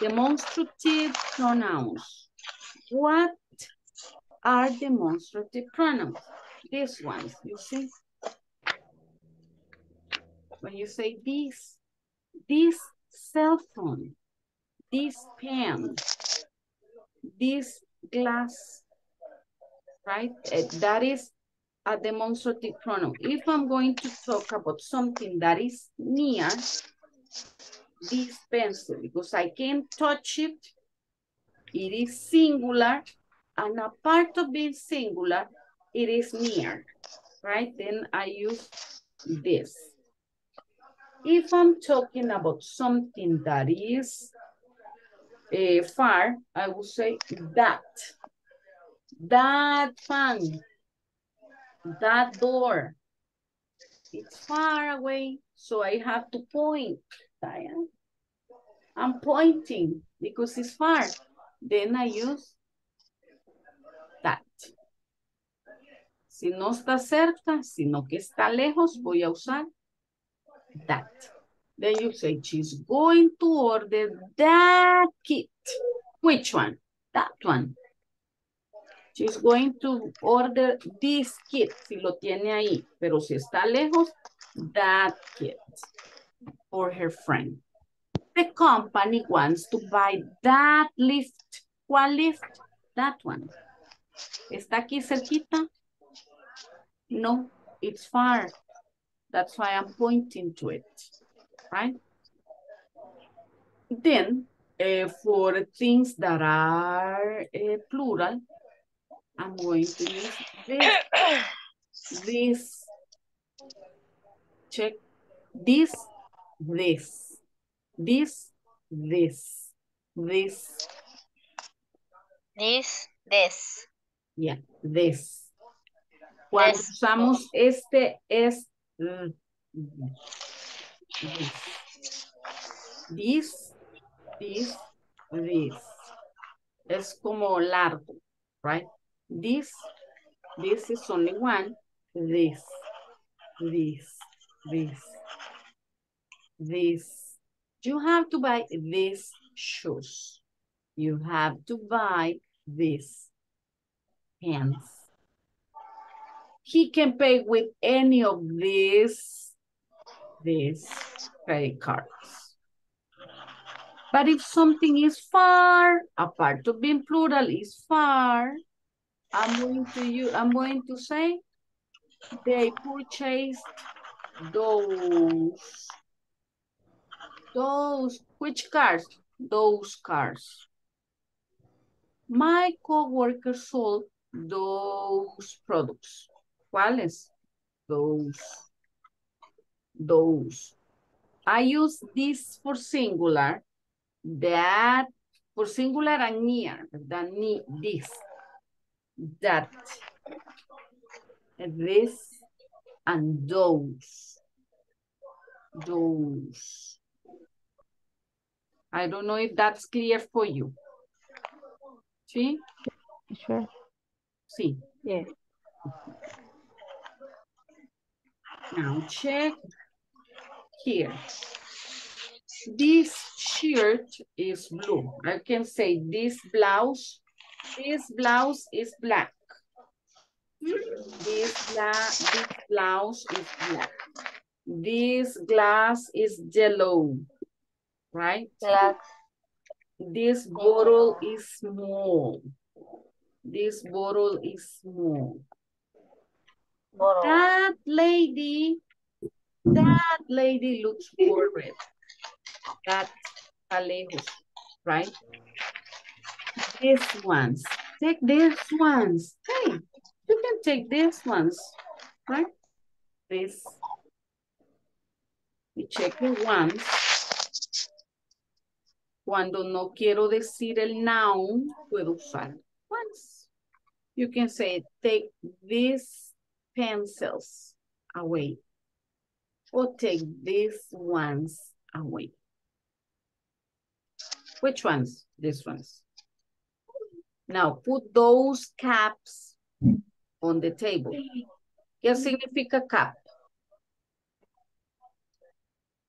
demonstrative pronouns. What are demonstrative pronouns? These ones, you see? When you say this, this cell phone, this pen, this glass, right? Eh, That is a demonstrative pronoun. If I'm going to talk about something that is near this pencil, because I can't touch it, it is singular, and a part of being singular, it is near, right? Then I use this. If I'm talking about something that is uh, far, I will say that. That fan, that door. It's far away, so I have to point. Diane. I'm pointing because it's far. Then I use Si no está cerca, sino que está lejos, voy a usar that. Then you say, she's going to order that kit. Which one? That one. She's going to order this kit, si lo tiene ahí. Pero si está lejos, that kit for her friend. The company wants to buy that lift. ¿Cuál lift? That one. ¿Está aquí cerquita? No, it's far. That's why I'm pointing to it, right? Then, uh, for things that are uh, plural, I'm going to use this, this, check, this, this, this, this, this, This, this. yeah, this. Cuando This. usamos este es mm, this, this, this. Es como largo, right? This, this is only one. This, this, this, this. You have to buy these shoes. You have to buy this pants. He can pay with any of these, these credit cards. But if something is far, apart of being plural is far, I'm going to you, I'm going to say they purchased those, those, which cars? Those cars. My coworker sold those products. ¿Cuáles? Those. Those. I use this for singular, that for singular and near, ¿verdad? Ni, this, that, this, and those. Those. I don't know if that's clear for you. See? Sure. See. Yes. Now check here. This shirt is blue. I can say this blouse, this blouse is black. This, bla this blouse is black. This glass is yellow, right? Glass. This bottle is small. This bottle is small. Bottle. That lady, that lady looks worried. That lejos, right? These ones, take these ones. Hey, you can take these ones, right? This. Y check it once. Cuando no quiero decir el noun, puedo usar once. You can say, take these pencils away. Or take these ones away. Which ones? These ones. Now, put those caps on the table. ¿Qué significa cap?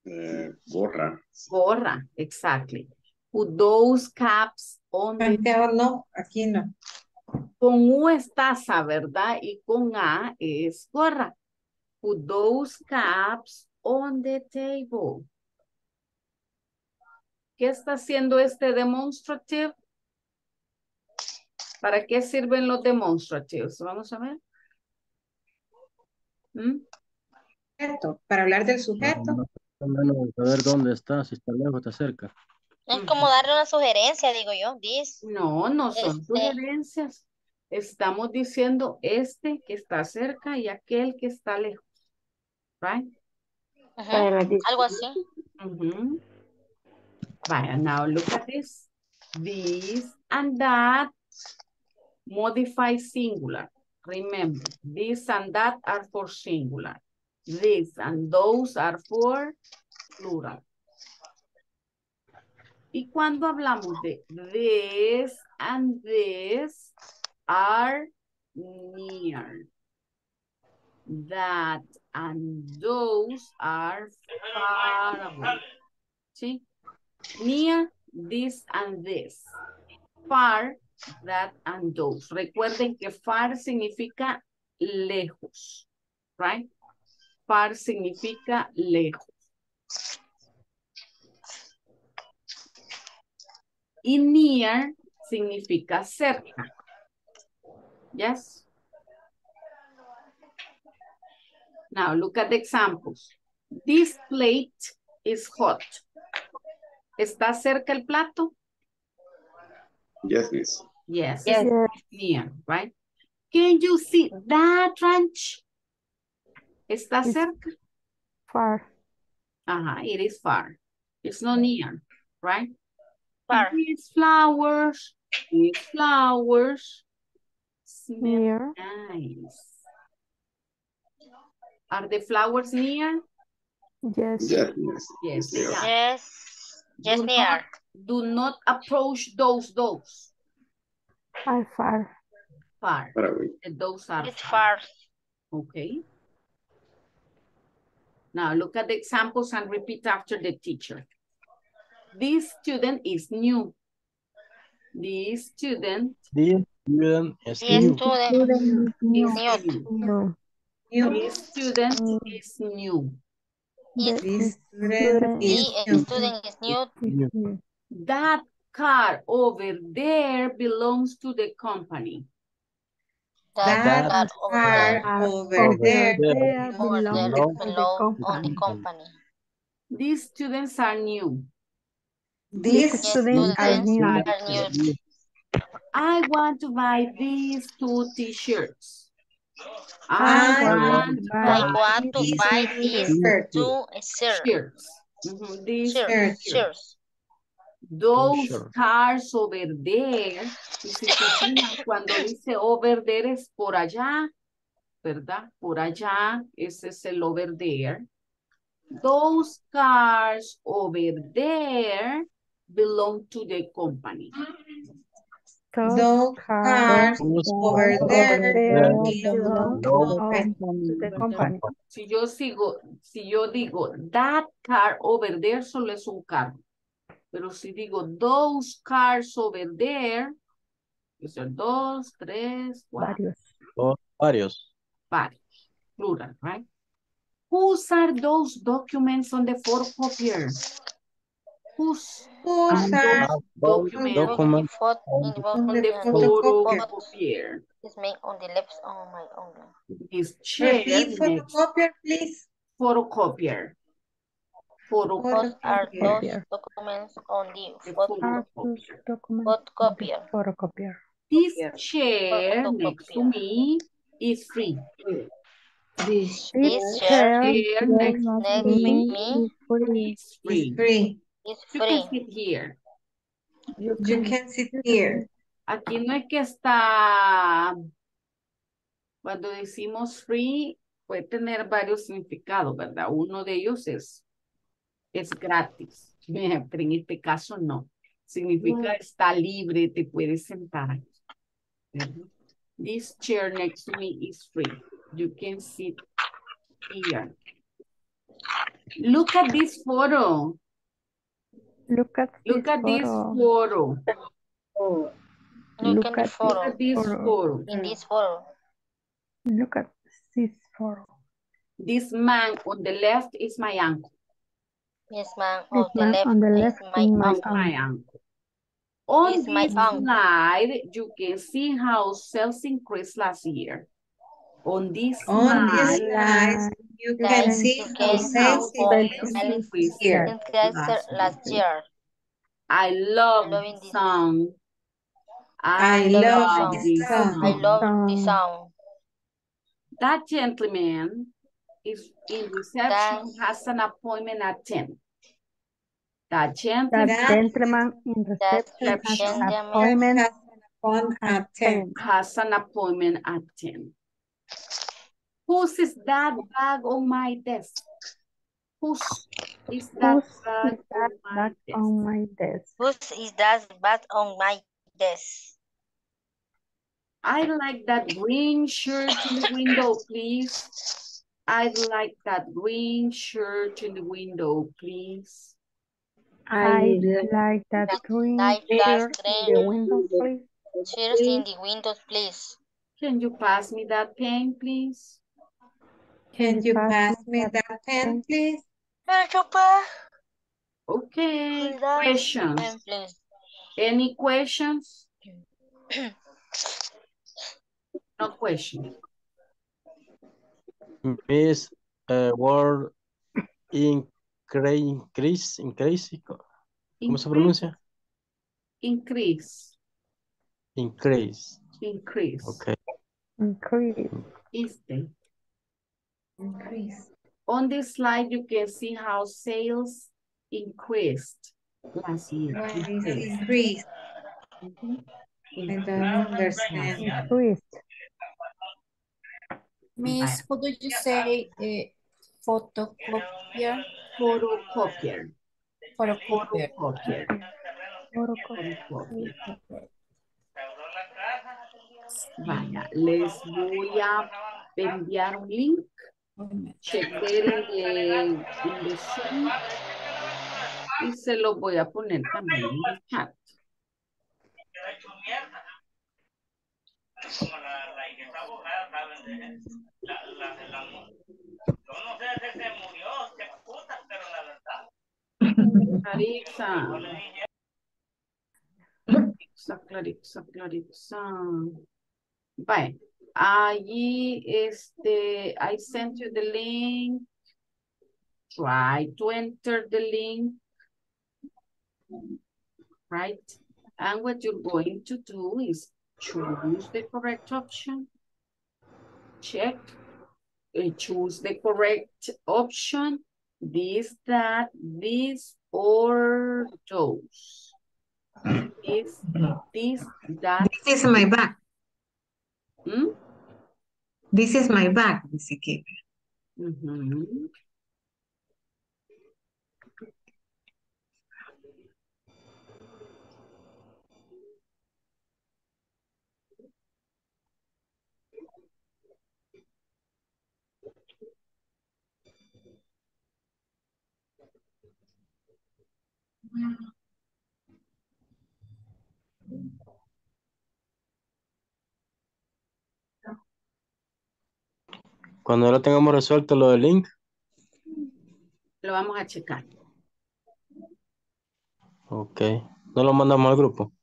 Eh, gorra. Gorra, exactly. Put those caps on the Santiago, no, aquí no. Con U es taza, ¿verdad? Y con A es gorra. Put those caps on the table. ¿Qué está haciendo este demonstrative? ¿Para qué sirven los demonstratives? Vamos a ver. ¿Mm? Sujeto, Para hablar del sujeto. Bueno, saber dónde está, si está lejos, está cerca. Es como darle una sugerencia, digo yo. This. No, no son Este. sugerencias. Estamos diciendo este que está cerca y aquel que está lejos. Right? Algo así. Vaya, now look at this. This and that modify singular. Remember, this and that are for singular. This and those are for plural. Y cuando hablamos de this and this are near. That and those are far away. ¿Sí? Near, this and this. Far, that and those. Recuerden que far significa lejos. Right? Far significa lejos. Y near significa cerca. Yes? Now look at the examples. This plate is hot. ¿Está cerca el plato? Yes, miss. Yes. Yes. it's Near, right? Can you see that ranch? ¿Está It's- cerca? Far. Ajá, it is far. It's not near, right? Far. These flowers, these flowers smell Near. nice. Are the flowers near? Yes. Yes, miss. Yes. They are. Yes. Yes, Do near. not, do not approach those, those. I far. Far. Para away. Those are It's far. Okay. Now look at the examples and repeat after the teacher. This student is new. This student This student is Yes, new. student. is New. new. This student is new. This student student is new. student is new. New. That car over there belongs to the company. That, That that over car over Over there. there belongs there to the company. the company. These students are new. These Yes, students are new. I want to buy these two t-shirts. I I want want to buy I buy want to These buy two these shirts. two shirts. shirts. Mhm, These Shirts. Those Sure. cars over there. Cuando dice over there es por allá, ¿verdad? Por allá, ese es el over there. Those cars over there belong to the company. Those cars over there belong to the company. Si yo sigo, si yo digo that car over there, solo es un carro. Pero si digo those cars over there, que son dos, tres, cuatro, Varios. Oh, varios. varios. Plural, right? Whose are those documents on the photocopier? Whose os, usar document, document photo and on the photocopier. Is made on the left on oh my own. Is checked. Photocopier, please. Photocopier. Photocopier. What are those documents on the photocopier? Photocopier. Photocopier. This chair photocopier. next to me is free. This, this chair, chair next, next to me is free. free. It's free. You can free. sit here. you You can sit here. Aquí no es que está, cuando decimos free, puede tener varios significados, ¿verdad? Uno de ellos es, es gratis, pero en este caso no. Significa está libre, te puedes sentar aquí. This chair next to me is free. You can sit here. Look at this photo. Look at Look this at this photo. photo. Look Look in at Look photo. at this photo. photo. In this photo. Look at this photo. This man on the left is my uncle. This man This on the man left on the is left my is my uncle. My uncle. uncle. On Is my this uncle. slide, you can see how sales increased last year. On this On this slide, slide, you can see how can see sales how Sales increased here. last last year. I love Loving this this. song. I I love love this this song. I love the Song. That gentleman is in reception, has an appointment at 10. That That gentleman That gentleman in That reception has an gentleman appointment has an appointment at at 10. 10. has an appointment at 10. Whose is that bag on my desk? Whose is that Whose bag is that on my bag desk? on my desk? Whose is that bag on my desk? I like that green shirt in the window, please. I'd like that green shirt in the window, please. I like that green Like shirt in the window, please. Cheers in the windows, please. Can you pass me that pen, please? Can you pass me that pen, please? Can you pass Okay, questions? pen. Any questions? No question. Miss uh, word incre increase, increase, ¿cómo se pronuncia? Increase, Increase. increase. Okay. Increase. Is Increase. On this slide, you can see how sales increased last year. What is Increased. increase? Mhm. I don't understand. Increased. Miss, how do you say uh, photocopier? Photocopier. Photocopier. Photocopier. Photocopy. Photocopier. Vaya, les voy a enviar un link. The Zoom. Y se lo voy a poner también en el chat. Clarixa. Clarixa, Clarixa, Clarixa. Bye. Allí, este, I sent you the link. Try to enter the link. Right? And what you're going to do is choose the correct option. Check. Uh, choose the correct option. This, that, this, or those. This, this, that. This is my bag. ¿Mm? This is my bag, dice Kevin. Uh -huh. Cuando lo tengamos resuelto lo del link, Lo vamos a checar. ok. ¿No lo mandamos al grupo?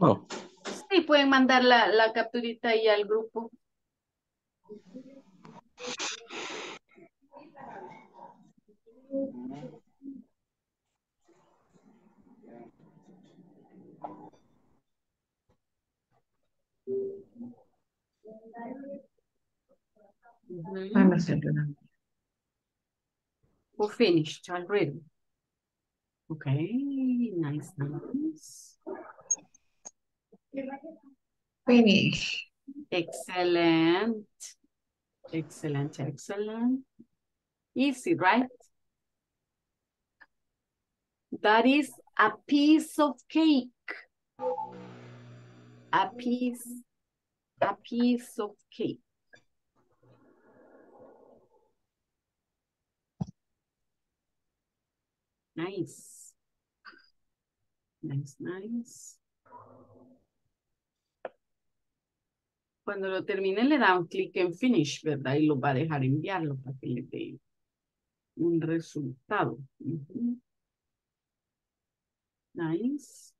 No. Sí, pueden mandar la, la capturita ahí al grupo. Who finished already? Okay, nice, nice. Finish. Excellent. Excellent, excellent. Easy, right? That is a piece of cake. A piece, a piece of cake. Nice. Nice, nice. Cuando lo termine le da un clic en finish, ¿verdad? Y lo va a dejar enviarlo para que le dé un resultado. Nice.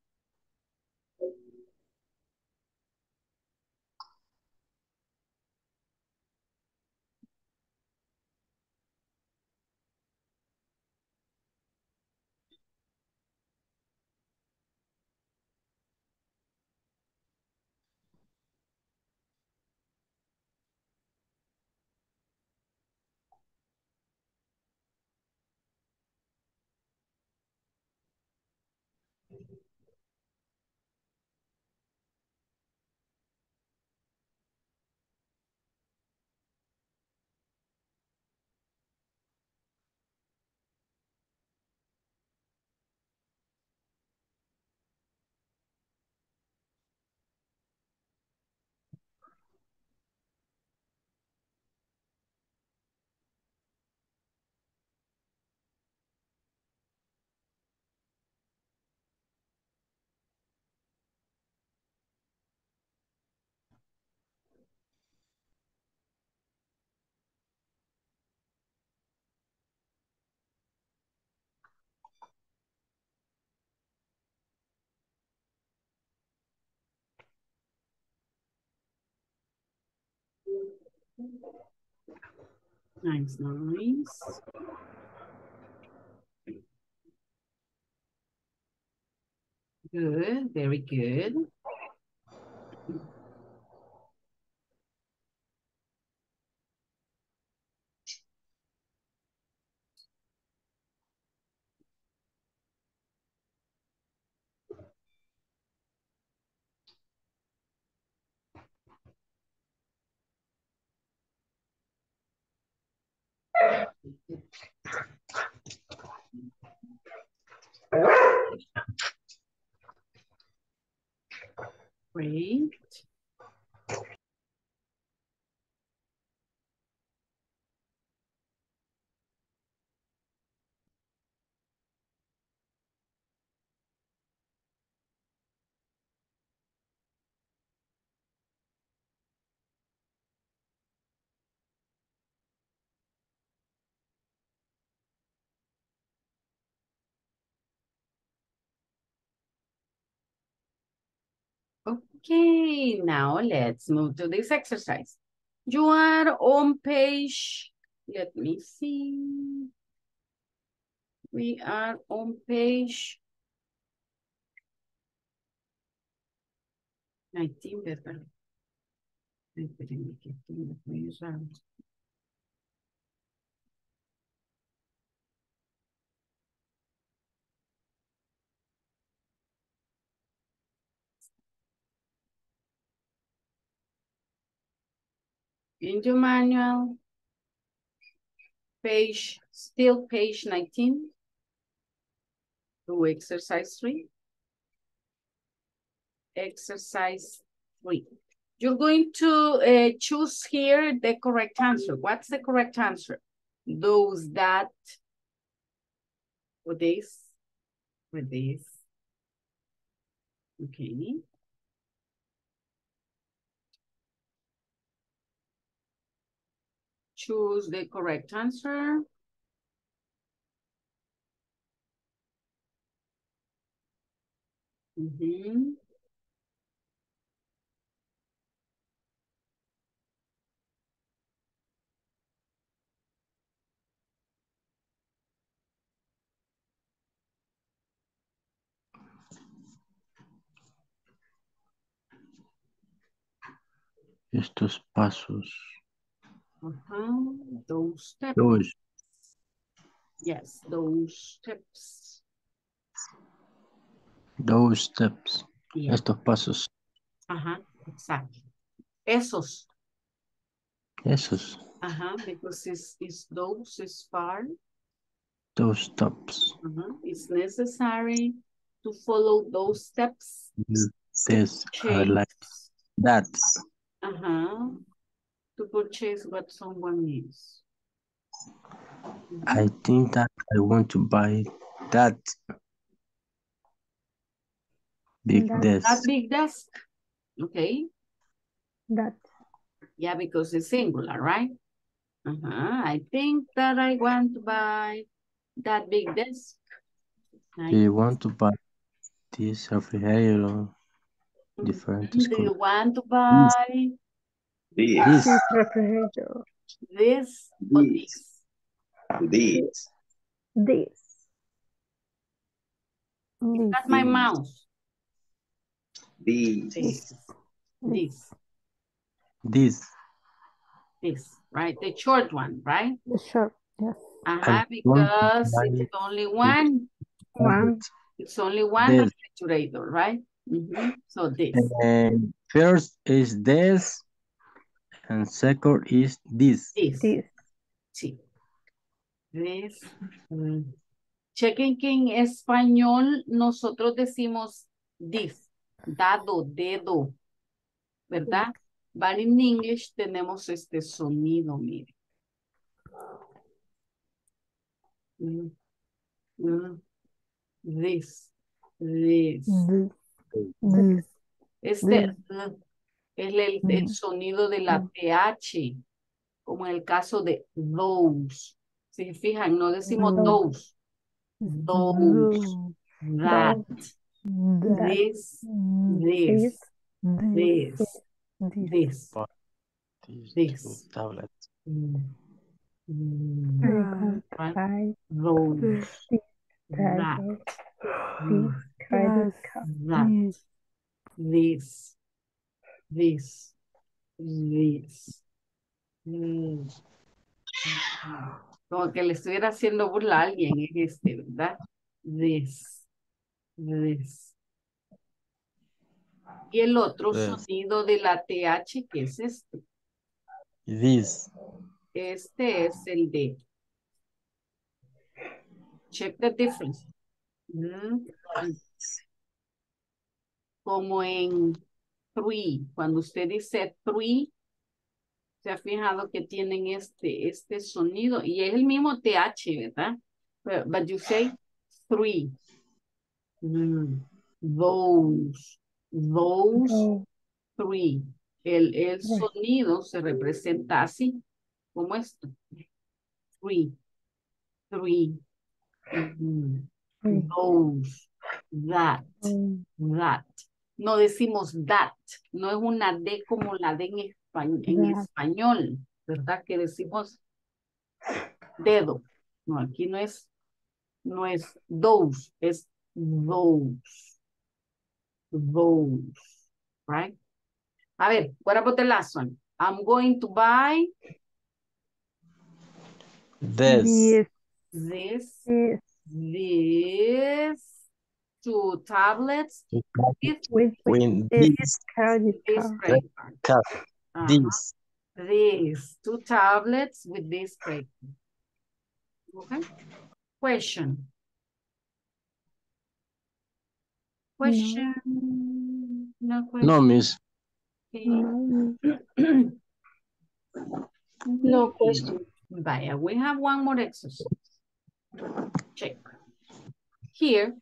Nice, nice. Good, very good. Great. Okay, now let's move to this exercise. You are on page, let me see. We are on page 19, ¿verdad? Ay, espérenme que esto me fue raro. In your manual, page, still page 19. Do exercise three. Exercise three. You're going to uh, choose here the correct answer. What's the correct answer? Those that, or this, with this. Okay. Choose the correct answer. Mhm. Estos pasos. Uh-huh. Those steps. Those. Yes, those steps. Those steps. Yeah. Estos pasos. Ajá, exacto. Esos. Esos. Ajá, because it's, it's those is far. Those steps. Uh-huh. It's necessary to follow those steps. This. I like that. Uh-huh. To purchase what someone needs. I think that I want to buy that big That- desk. That big desk. Okay. That. Yeah, because it's singular, right? Uh-huh. I think that I want to buy that big desk. Do you want to buy this refrigerator? Mm-hmm. Different Do you want to buy This. This refrigerator. this this? This. This. That's my mouth. This. This. This. This. This, right? The short one, right? The short. Yes. Uh-huh, I want to because it's only one. One. It's only one This. refrigerator, right? Mhm. So this. And first is this, and second is this. This. This. Sí. This. mm. Chequen que en español nosotros decimos this, dado, dedo, ¿verdad? But in English tenemos este sonido, mire. Mm, mm. This, this. This. This. Este mm, es el, el sonido de la TH, como en el caso de those. Si se fijan, no decimos those. Those, that, That. this, This. this, this, This. tablets. mm, mm, right? those, that, mm, This credit card. that, this, this, this. Mm. Como que le estuviera haciendo burla a alguien, es este, ¿verdad? This, this. Y el otro This. sonido de la TH, que es este. This. Este es el de. Check the difference. Mm. Como en three, cuando usted dice three, se ha fijado que tienen este, este sonido y es el mismo TH, ¿verdad? But, but you say three. Mm. Those, those Oh, three. El, el sonido se representa así, como esto. Three, three. Three. Those, that, Oh, that. No decimos that, no es una D como la D en, español, ¿verdad? Que decimos dedo. No, aquí no es, no es those, es those. Those, right? A ver, what about the last one? I'm going to buy This. This. this, This. This, two tablets, with With, with this this. this card. credit card. Uh-huh. This. These two tablets with this credit card. Okay? Question. Question. No question. No, miss. Okay. No. No question. Vaya, we have one more exercise. Check. Here,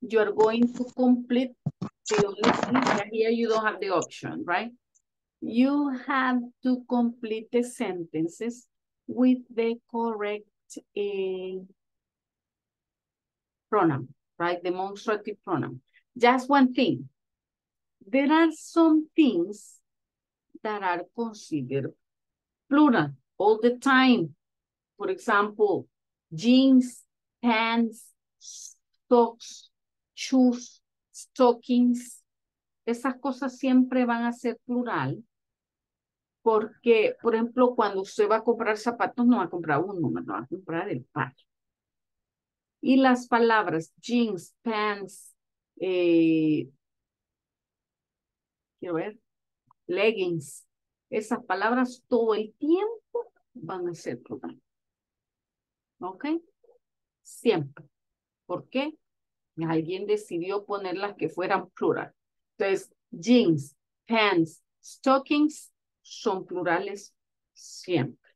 you are going to complete the only here you don't have the option, right? You have to complete the sentences with the correct uh, pronoun, right? The demonstrative pronoun. Just one thing. There are some things that are considered plural all the time. For example, jeans, pants, socks, shoes, stockings. Esas cosas siempre van a ser plural. Porque, por ejemplo, cuando usted va a comprar zapatos, no va a comprar uno, no va a comprar el par. Y las palabras jeans, pants, eh, quiero ver, leggings, esas palabras todo el tiempo van a ser plural. ¿Ok? Siempre. ¿Por qué? Alguien decidió ponerlas que fueran plural. Entonces, jeans, pants, stockings son plurales siempre.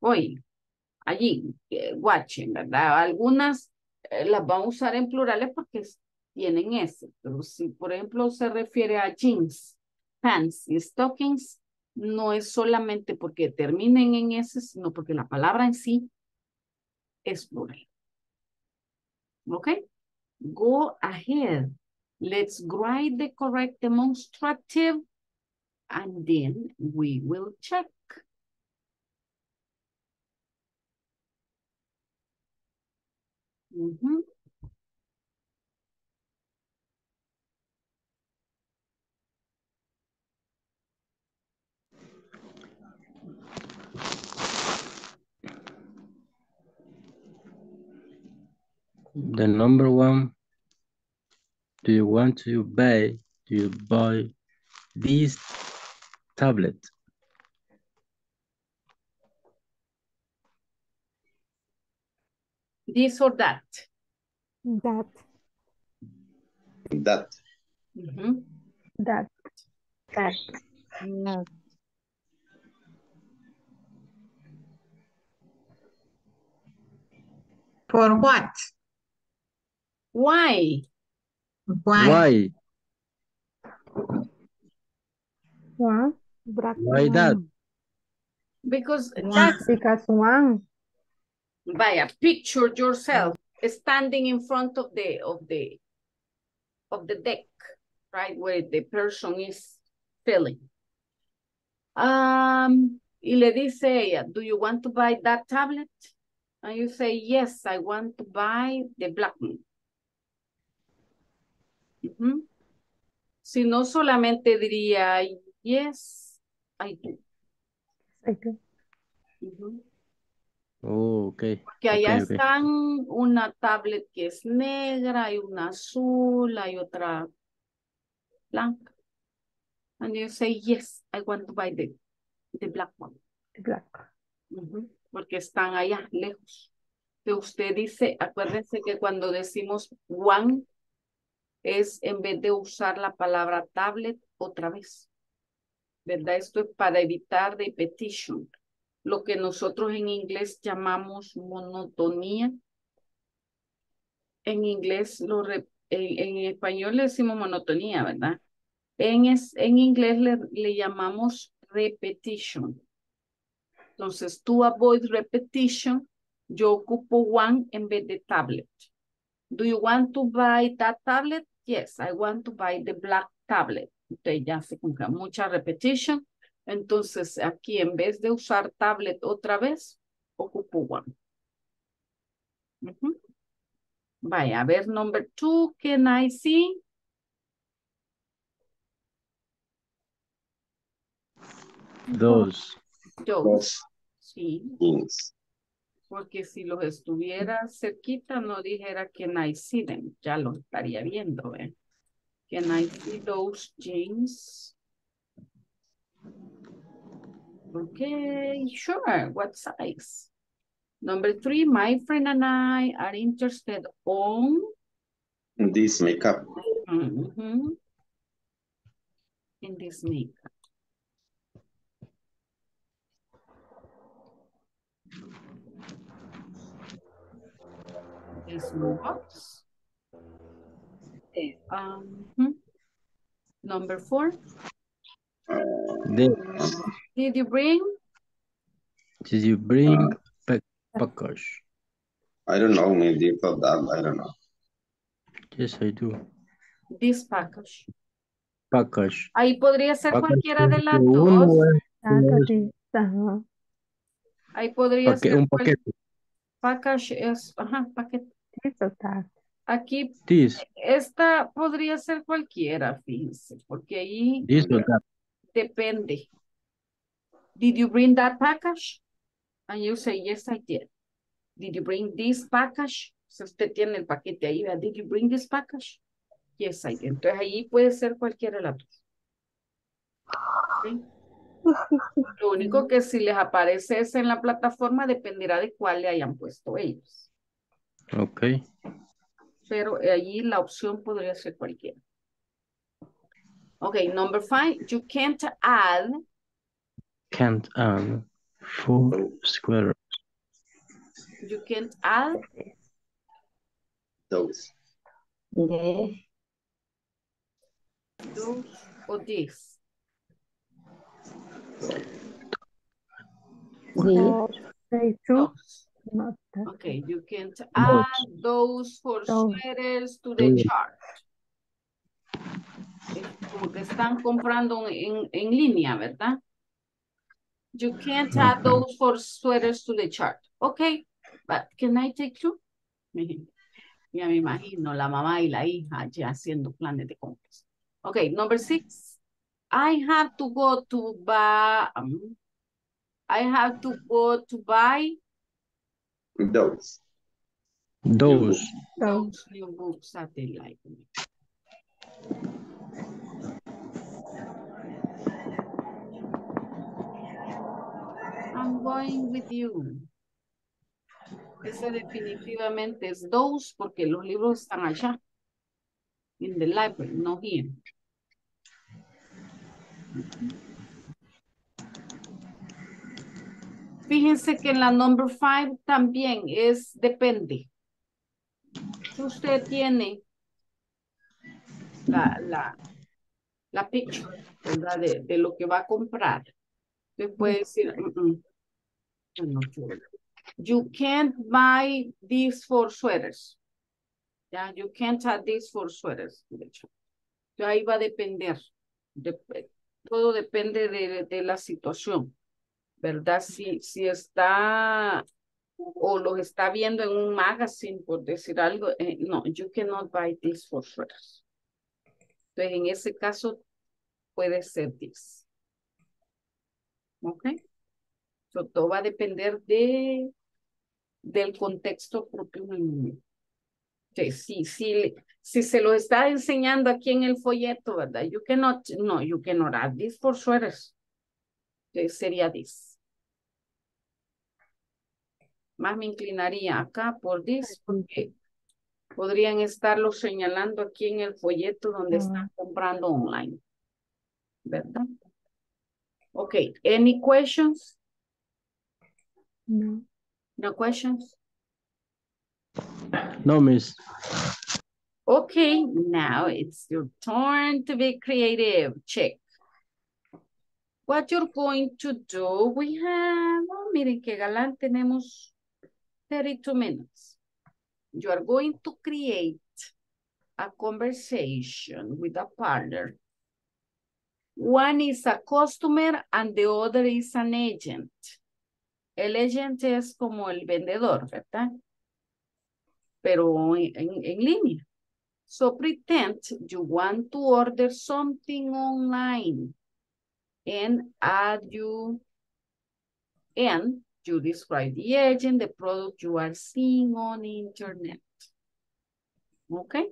Oye, allí, eh, watching, ¿verdad? Algunas eh, las vamos a usar en plurales porque tienen ese, pero si por ejemplo se refiere a jeans, pants y stockings, no es solamente porque terminen en ese, sino porque la palabra en sí es plural. ¿Ok? Go ahead. Let's write the correct demonstrative and then we will check. Mm -hmm. The number one, do you want to buy, do you buy this tablet? This or that? That. That. Mm -hmm. That. That. No. For what? Why? Why? Why? One. Why that? Because One. that's Because one. vaya, picture yourself standing in front of the of the of the deck, right, where the person is filling. Um, y le dice ella, do you want to buy that tablet? And you say, yes, I want to buy the black one. Si no solamente diría, yes, I do. I do. Ujú. Oh, okay. Que allá okay, okay. están una tablet que es negra, hay una azul, hay otra blanca. And you say, yes, I want to buy the, the black one. Black. Ujú, Porque están allá lejos. Que usted dice, acuérdense que cuando decimos one, es en vez de usar la palabra tablet otra vez. ¿Verdad? Esto es para evitar repetition. Lo que nosotros en inglés llamamos monotonía. En inglés, lo re- en, en español le decimos monotonía, ¿verdad? En, es, en inglés le, le llamamos repetition. Entonces, to avoid repetition, yo ocupo one en vez de tablet. Do you want to buy that tablet? Yes, I want to buy the black tablet. Entonces ya se con mucha repetition. Entonces aquí en vez de usar tablet otra vez, ocupo one. Vaya, a ver, number two, can I see? Dos. Those. Sí, Yes. Porque si los estuviera cerquita no dijera can I see them. Ya lo estaría viendo, ¿eh? Can I see those jeans? Okay, sure. What size? Number three, my friend and I are interested on This makeup. In this makeup. This box. Um, hmm. Number four, Did, did you bring? did you bring pack, package? I don't know, maybe for that, I don't know. Yes, I do. This package. Package. Ahí podría ser Package cualquiera de las dos. es- Package, ajá. Ahí podría paque- ser un cual- paquete. package es, ajá, paquete. Aquí, This, esta podría ser cualquiera, fíjense, porque ahí depende. Did you bring that package? And you say, yes, I did. Did you bring this package? Si usted tiene el paquete ahí, ¿verdad? Did you bring this package? Yes, I did. Entonces ahí puede ser cualquiera de las dos. ¿Ok? Lo único que si les aparece ese en la plataforma dependerá de cuál le hayan puesto ellos. Okay. Pero allí la opción podría ser cualquiera. Okay, number five, you can't add Can't add four square. You can't add Those. those or this. Or say two, not that. Okay, you can't add those for Those. sweaters to the chart. Es Como que están comprando en, en línea, ¿verdad? You can't add those for sweaters to the chart. Okay, but can I take two? Ya me imagino la mamá y la hija ya haciendo planes de compras. Okay, number six. I have to go to buy, um, I have to go to buy Those. Those. those new books that they like. I'm going with you. Ese definitivamente es those porque los libros están allá. In the library, no here. Fíjense que en la number five también es depende. Si usted tiene la, la, la picture. De, de lo que va a comprar. Usted puede decir, "Mm, mm, yo no quiero". You can't buy these four sweaters. Ya, you can't have these four sweaters. De hecho, ahí va a depender. Dep- todo depende de, de la situación. ¿Verdad? Si, si está o los está viendo en un magazine, por decir algo, eh, no, you cannot buy these four sweaters. Entonces, en ese caso, puede ser this. ¿Ok? So, todo va a depender de, del contexto propio del sí, sí, si se lo está enseñando aquí en el folleto, ¿verdad? You cannot, no, you cannot add this for sweaters. Entonces, sería this. Más me inclinaría acá por this, porque podrían estarlo señalando aquí en el folleto donde están comprando online. ¿Verdad? Ok, any questions? No. No questions? No, miss. Okay, now it's your turn to be creative. Check. What you're going to do, we have, oh, miren qué galán, tenemos 32 minutes. You are going to create a conversation with a partner. One is a customer and the other is an agent. El agent es como el vendedor, ¿verdad? Pero en, en- línea. So pretend you want to order something online and add you and you describe the agent, the product you are seeing on internet. Okay?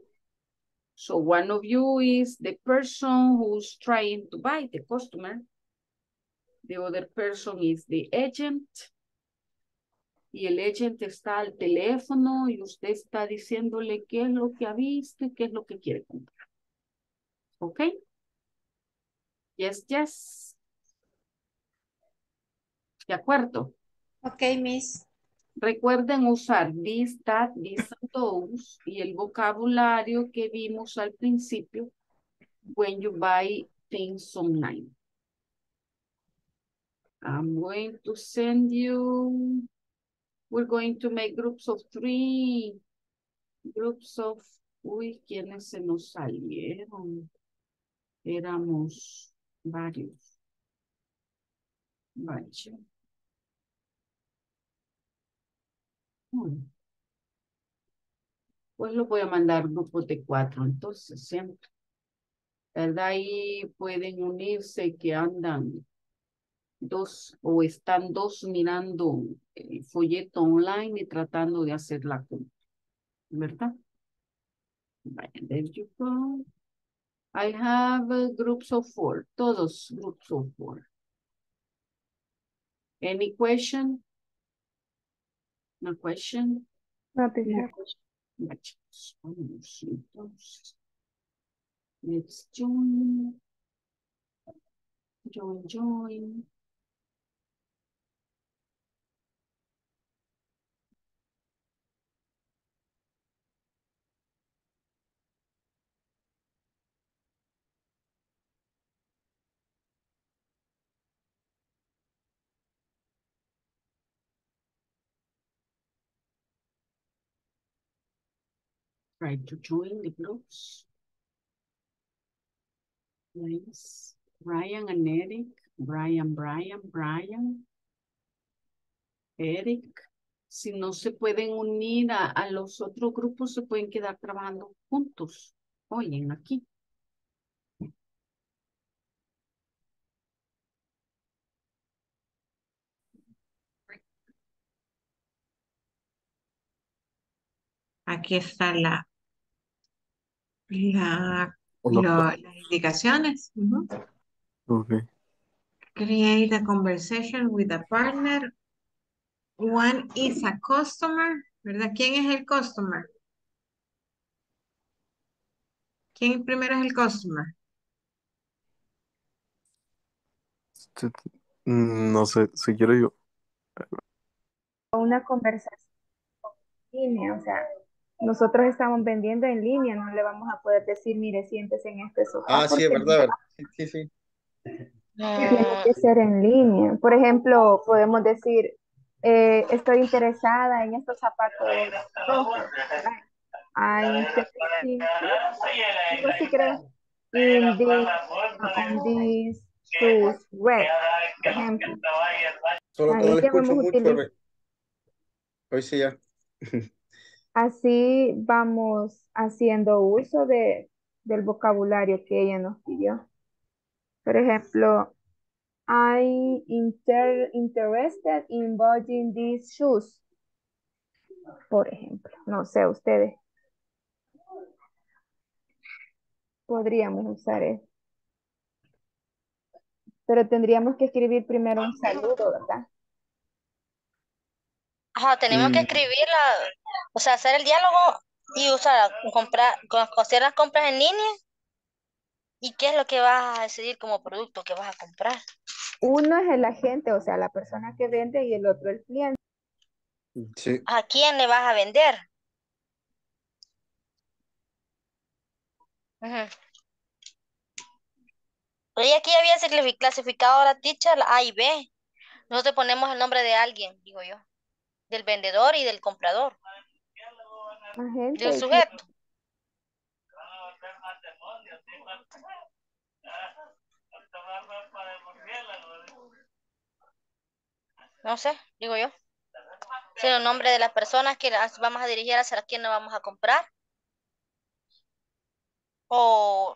So one of you is the person who's trying to buy, the customer. The other person is the agent. Y el agent está al teléfono y usted está diciéndole qué es lo que ha visto y qué es lo que quiere comprar. ¿Ok? Yes, yes. ¿De acuerdo? Ok, Miss. Recuerden usar this, that, this, and those y el vocabulario que vimos al principio when you buy things online. I'm going to send you, we're going to make groups of three, groups of, uy, ¿quiénes se nos salieron? Éramos varios. Vaya. Pues lo voy a mandar grupos de cuatro, entonces siempre. ¿Verdad? Ahí pueden unirse que andan dos o están dos mirando el folleto online y tratando de hacer la compra. ¿Verdad? There you go. I have groups of four, todos groups of four. Any question? No question? No, teacher. Vamos, entonces. Let's join. Join, join. Try to join the groups. Nice. Brian and Eric. Brian, Brian, Brian. Eric. Si no se pueden unir a, a los otros grupos, se pueden quedar trabajando juntos. Oyen aquí. Aquí está la, la, lo- las indicaciones. Okay. Create a conversation with a partner. One is a customer, ¿verdad? ¿Quién es el customer? ¿Quién primero es el customer? Este, mm, No sé, si quiero yo. una conversación en línea, o sea, nosotros estamos vendiendo en línea, no le vamos a poder decir, mire, siéntese en este sofá. Ah, sí, es verdad, verdad. Sí, sí, sí. Tiene que ser en línea. Por ejemplo, podemos decir, eh, estoy interesada en estos zapatos rojos. Interested in- algo así creo. In this, on these shoes red, por ejemplo. Solo que no le escucho mucho. Hoy sí ya. Así vamos haciendo uso de, del vocabulario que ella nos pidió. Por ejemplo, I inter interested in buying these shoes. Por ejemplo, no sé, ustedes. Podríamos usar eso. Pero tendríamos que escribir primero un saludo, ¿verdad? Ajá, tenemos que Mm. escribirla, o sea, hacer el diálogo y usar, comprar, hacer las compras en línea. ¿Y qué es lo que vas a decidir como producto que vas a comprar? Uno es el agente, o sea, la persona que vende y el otro el cliente. Sí. ¿A quién le vas a vender? Oye, aquí había clasifi- clasificado la teacher A y B. Nosotros ponemos el nombre de alguien, digo yo. Del vendedor y del comprador. Agente Del sujeto. No sé, digo yo. Si el nombre de las personas que las vamos a dirigir hacia quién nos vamos a comprar. O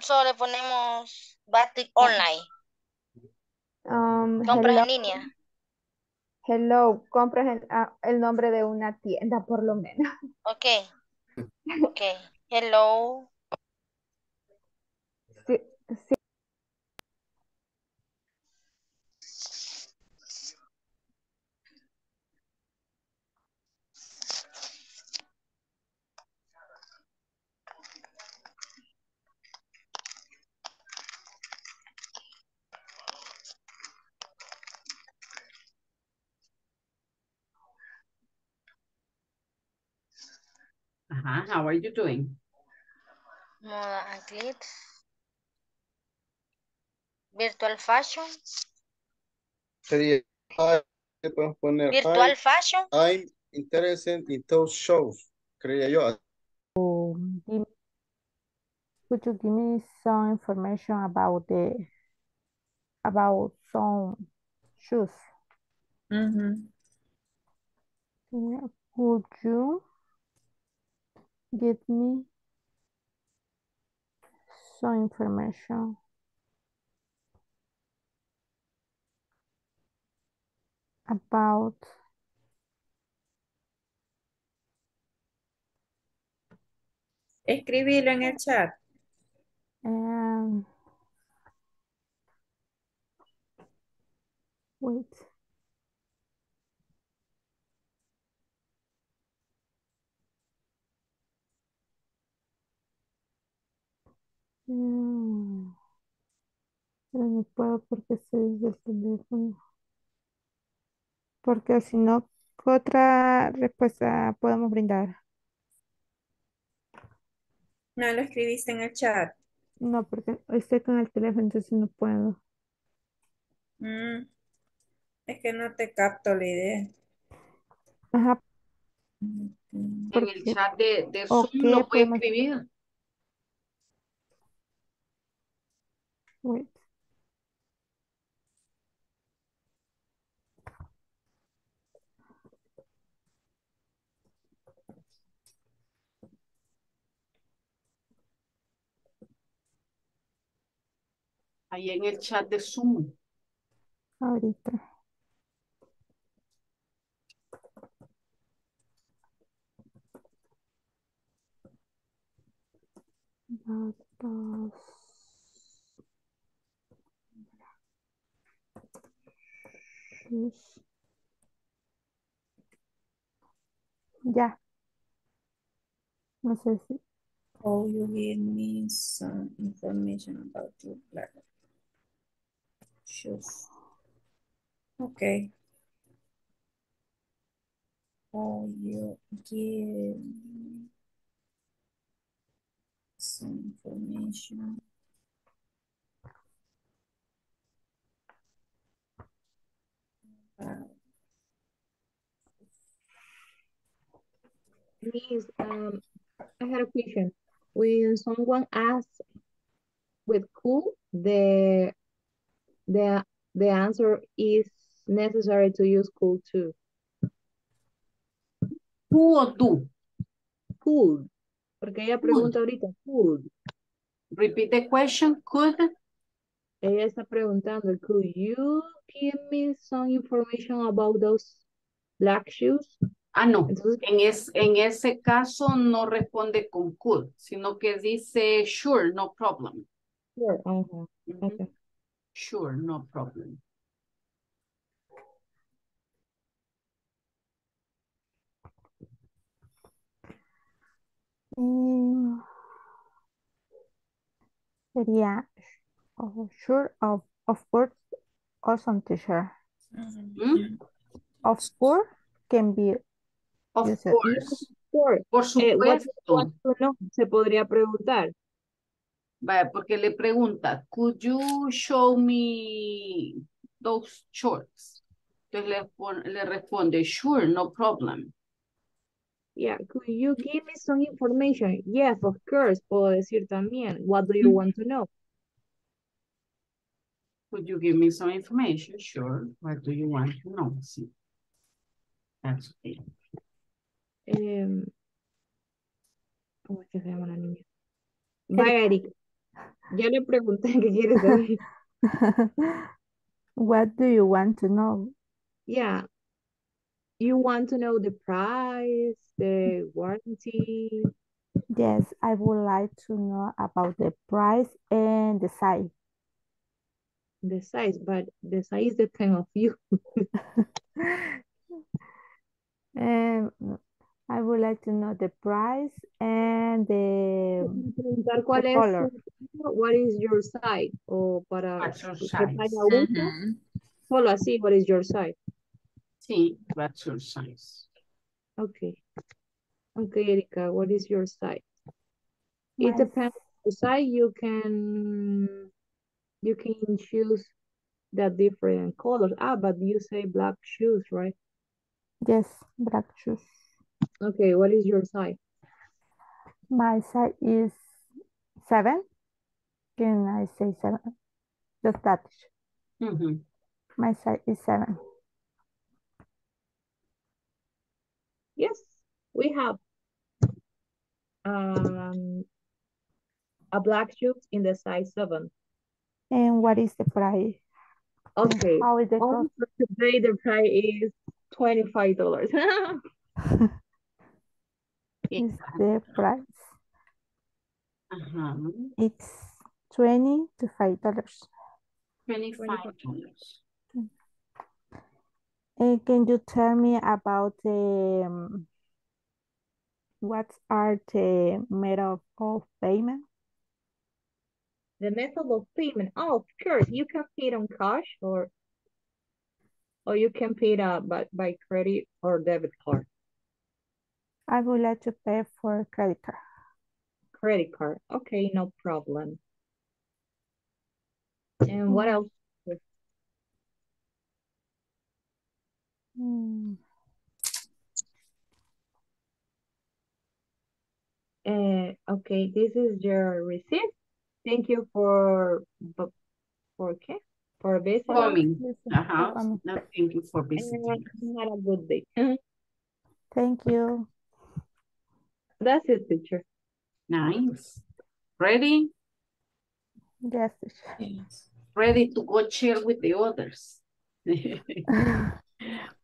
solo le ponemos Batik Online, Um, compras en línea. Hello, compras el, ah, el nombre de una tienda, por lo menos. Ok. Ok. Hello. Sí, sí. Ajá, how are you doing? Moda and clothes. Virtual fashion. Sería, hi, le podemos poner, Virtual hi, fashion. I'm interested in those shows. Creía yo. Give- Could you give me some information about the about some shoes? Mm-hmm. Ujú. Yeah, Could you give me some information about Escribilo en el chat. um wait Mm. Pero no puedo porque estoy desde el teléfono. Porque si no, ¿qué otra respuesta podemos brindar? No lo escribiste en el chat. No, porque estoy con el teléfono, entonces no puedo. Mm, Es que no te capto la idea. Ajá, En el porque chat de, de ¿o Zoom qué lo puede podemos escribir. Wait. Ahí en el chat de Zoom. Ahorita. Datos. Shoes. Ya, no sé si. Oh, you give me some information about your black shoes. Okay. Oh, you give me some information. Miss, um, I had a question. When someone asks with cool, the the the answer is necessary to use cool too. ¿Tú o tú? Cool. Porque ella pregunta ahorita, cool. Repeat the question. Could? Ella está preguntando, could you give me some information about those black shoes? Ah, no. Entonces, En, es, en ese caso no responde con could, sino que dice sure, no problem. sure. Ajá, Ujú. okay. Sure, no problem. Y sería oh, sure of of course awesome teacher. ¿Mm? Of course can be Of used. course. Por Eh, what do you supuesto. want to know? Se podría preguntar. Vaya, porque le pregunta, could you show me those shorts? Entonces le, pon- le responde, sure, no problem. Yeah, could you give me some information? Yes, of course, puedo decir también. What do you want to know? Could you give me some information? Sure. What do you want to know? Sí. That's okay. Em, ¿cómo es que se llama la niña? Vaya, Erika. Ya le pregunté qué quiere saber. What do you want to know? Yeah. You want to know the price, the warranty, Yes, I would like to know about the price and the size. The size, but the size depends of you. Um, I would like to know the price and the, Preguntar cuál the es color. su- what is your size o para What's your qué size? talla usa, solo así, what is your size? Sí, what's your size? Okay. Okay, Erika, what is your site? It depends on the site. You can you can choose the different colors. Ah, but you say black shoes, right? Yes, black shoes. Okay, what is your size? My size is seven. Can I say seven? Just that. Mhm. My size is seven. Yes, we have um a black shoes in the size seven. And what is the price? Okay, How is the cost? for today the price is twenty-five dollars. Is the price? Ajá. It's twenty to five dollars. Twenty-five dollars. And can you tell me about the um, what are the method of payment? The method of payment, oh, of course, you can pay it on cash or or you can pay it uh, by, by credit or debit card. I would like to pay for credit card. Credit card, okay, no problem. And what else? Mm, Uh, okay, this is your receipt. Thank you for bu- for okay for visiting. Uh-huh. Coming. listen, Ajá. No, thank you for And visiting. Have a good day. Mm-hmm. Thank you. That's it, teacher. Nice. Ready? Yes. teacher. Ready to go chill with the others.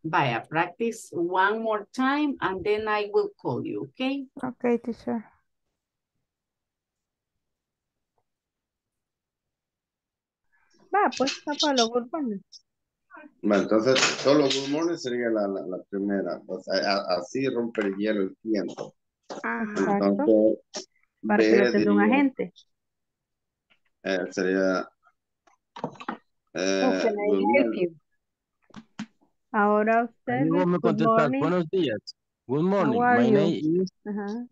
Vaya, practice one more time and then I will call you, okay? Okay, teacher. Va, pues, Pablo, good morning. Bueno, entonces, solo good morning sería la, la, la primera. Pues, a- a- así romper el hielo el tiempo. Exacto. Entonces, Para que lo tenga un agente. eh, sería eh? Ahora ustedes, vos me good contestas, buenos días. Good morning. My you? name is, Ajá.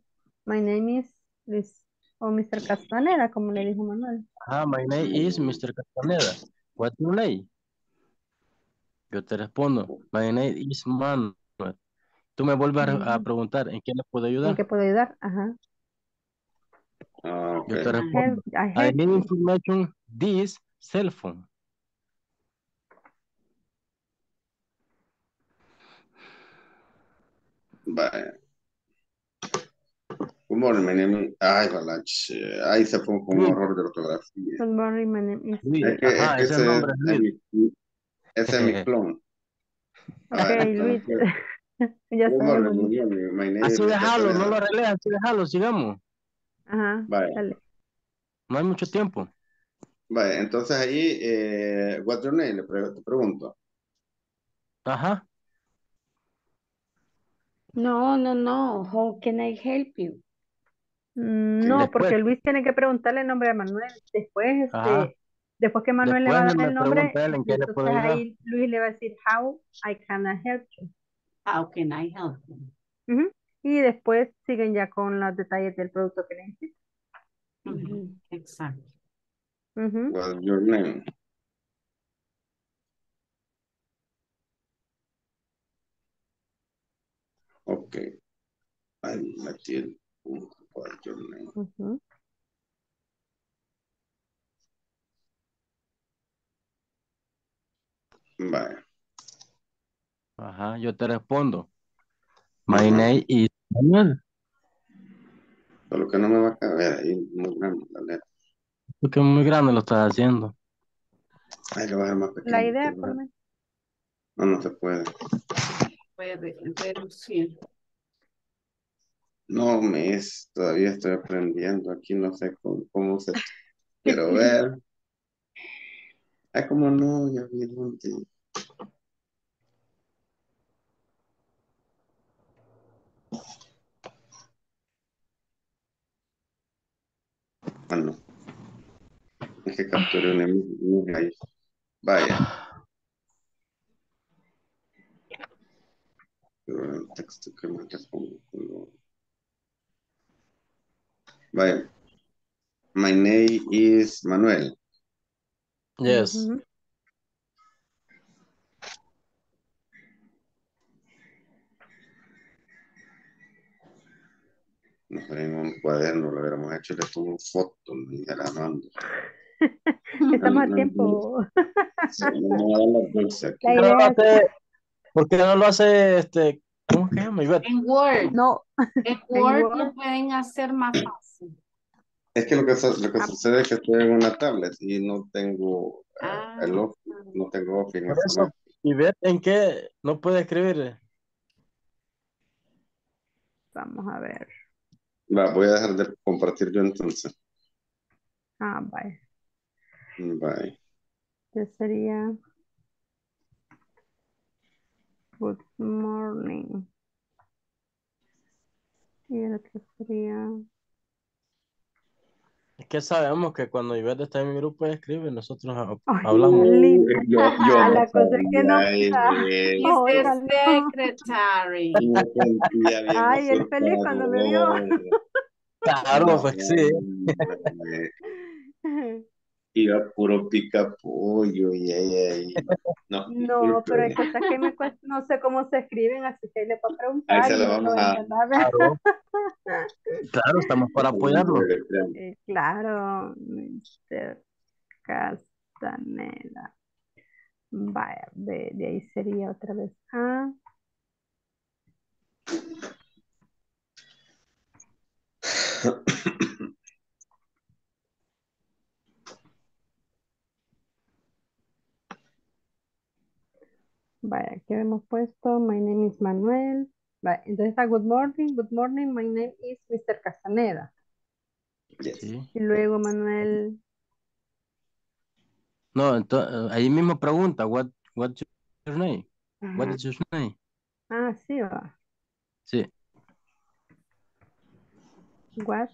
My name is, is o Mr. Castaneda, como le dijo Manuel. Ah, my name is Mr. Castaneda. What's your name? Yo te respondo, my name is Manuel. Tú me vuelves a, a Ujú. preguntar, ¿en qué le puedo ¿En ayudar? qué puedo ayudar? Ajá. Ah, ok. Yo te I respondo, I I help need you. information this cell phone. Vaya. Good morning, my name is... Ay, balache. Ahí se fue con un error de ortografía. Good morning, my name is. Luis, Es que, es ajá, que ese ese, nombre es es Luis. mi, ese es mi clon. Ok, Ah, Luis. entonces, Ya good morning, good morning, my name Así is déjalo, no lo arregles, así déjalo, sigamos. Ajá, Vaya, dale. No hay mucho tiempo. vaya. Entonces ahí, eh, what's your name? Le pre- te pregunto. Ajá. No, no, no. How can I help you? Mm, No, Después, porque Luis tiene que preguntarle el nombre de Manuel. Después, este, después que Manuel le va a dar el nombre, en qué entonces ahí Luis le va a decir, how I can I help you. How can I help you? Ujú. Y después siguen ya con los detalles del producto que necesita. Ujú, Exacto. Ujú. What's your name? Ok. Ahí metí What's your name? Ajá, yo te respondo. My Ajá. name is Manuel. Solo que no me va a caber ahí muy grande la letra. Porque muy grande lo estás haciendo. Ahí lo voy a hacer más La idea, por menos. No, no se puede. Puede reducir. No, mis, todavía estoy aprendiendo. Aquí no sé cómo, cómo se... Quiero ver. Ay, como no, ya vi dónde. Ah, no. Es que capturé una imagen ahí. Vaya. Pero el texto que me responde. Vaya. My name is Manuel. Yes. Ujú. No sé, en un cuaderno lo hubiéramos hecho, le tomo foto, me dijera. Estamos a No, no, tiempo. Sí, no me da la bolsa aquí. La ¿Por qué no hace, por qué no lo hace este, ¿cómo que se llama? Ivette? En Word. no. En Word Word. lo pueden hacer más fácil. Es que lo que, lo que Ah. sucede es que estoy en una tablet y no tengo eh, Ah, el off, no tengo Office en Por eso, momento. Ivette, ¿en qué no puede escribir? Vamos a ver. Va, voy a dejar de compartir yo entonces. Ah, vaya. Bye. Ya sería. Good morning. Y el otro sería. Es que sabemos que cuando Ivette está en mi grupo ella escribe, nosotros ha- Ay, hablamos. linda. Yo, yo A no la cosa es que no. the no. secretary. Ay, él feliz cuando me vio. usurpador. Claro, pues sí. Iba puro pica pollo y ahí. No, No, pero hay cosas que me cuesta, no sé cómo se escriben, así que le puedo Ahí preguntar se y la vamos a. Claro, claro, estamos para apoyarlo. Eh, Claro, Mr. Castaneda. Vaya, de, de ahí sería otra vez A. Vaya, ¿qué hemos puesto? My name is Manuel. Vaya, entonces está good morning, good morning, my name is Mr. Castaneda. Yes. Sí. Y luego Manuel, No, entonces, ahí mismo pregunta, what, what's your name? What ajá. is your name? Ah, sí, va. Sí, What,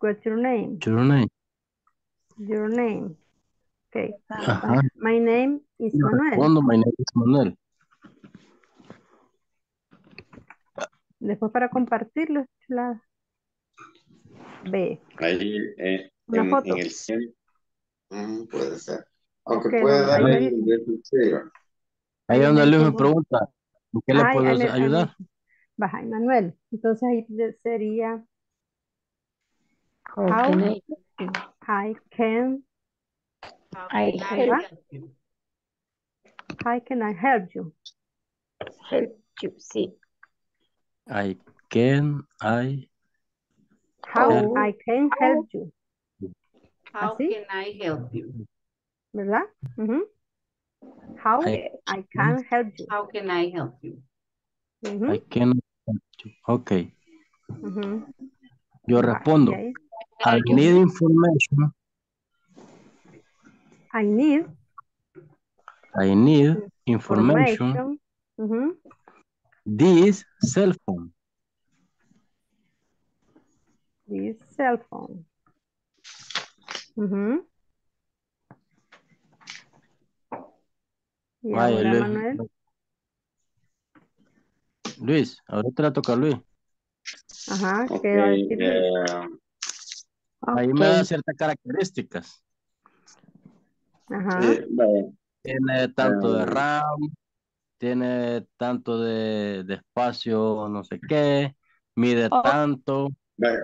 what's your name? your name. Your name. Okay. Ajá. My name is Manuel. respondo, my name is Manuel. Después para compartirlo, la B. Ahí eh, Una en, foto. en el centro. Mm, puede ser. Aunque Ok, puede darle. Ahí Ahí donde Luis me pregunta, ¿en qué le Ay, puedo ayudar? Baja, Manuel. Entonces ahí sería How I can, How I can I help you? how can I help you? help you? Sí. I can, I How help. I can help you. How ¿Así? can I help you? ¿Verdad? Ujú. How I I can help you. How can I help you? Ujú, I can help you. Ok, ujú. yo Va, y respondo. ahí, I need information. I need I need information. information. Ujú. This cell phone. This cell phone. Ahora, Luis. Manuel. Luis, ahorita le toca a Luis. Ajá, Ok, ¿qué va a decir Luis? eh, Ahí me da ciertas características. Ajá. eh, Tiene tanto de RAM, tiene tanto de, de espacio, no sé qué, mide Oh, tanto.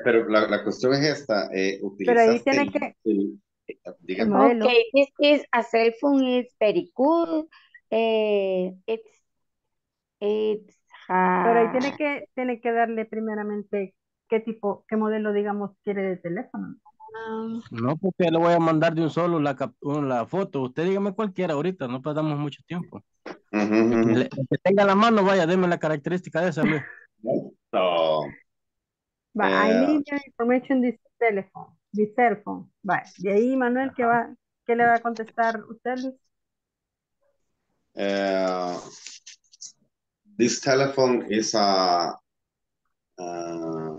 pero la, la cuestión es esta, eh, Pero ahí tiene el, que, el- el dígame. modelo. okay. This is a cell phone. It's very good. Eh, it's it's Pero ahí tiene que, tiene que darle primeramente qué tipo, qué modelo, digamos, quiere de teléfono. No, porque le voy a mandar de un solo la, cap- la foto. Usted dígame cualquiera ahorita, no perdamos mucho tiempo. El, que tenga la mano, vaya, deme la característica de esa, Luis. I need your information this telephone, this cell phone. Va, de ahí, Manuel, ¿qué va, qué le va a contestar usted, Luis? eh, this telephone is a, uh,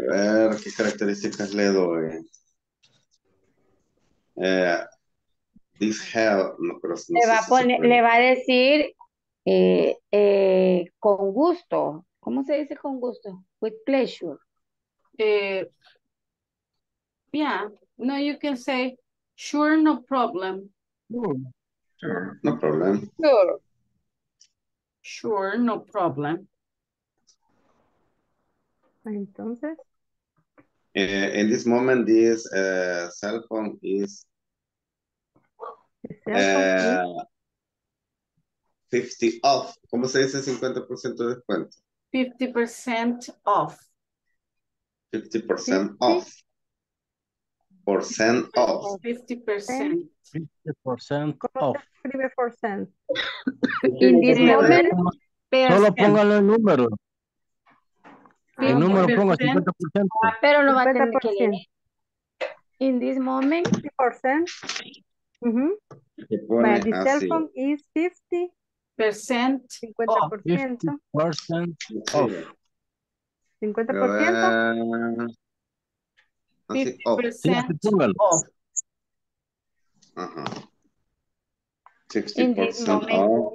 ver qué características le doy. Eh, this hell, no, pero no le va a poner, le va a decir eh, eh, con gusto. ¿Cómo se dice con gusto? With pleasure. Yeah, no, you can say, sure, no problem. Sure, no problem. Sure. Sure, no problem. Entonces, Uh, in this moment, this uh, cell phone is the cell phone uh, 50 off. ¿Cómo se dice 50% de descuento? 50% off. 50% off. Percent off. 50%. 50% ¿cómo off. In this moment, Solo póngalo el número. El número ponga 50%. 50%. pero lo va a tener que 50%. leer. In this moment, 50%. Ujú. Se Vaya, pone the cell phone is 50, Percent off. 50%. 50% off. 50%. Eh, así, off. Sí, así 50% póngalo. off. Ajá. in this 60% moment, off.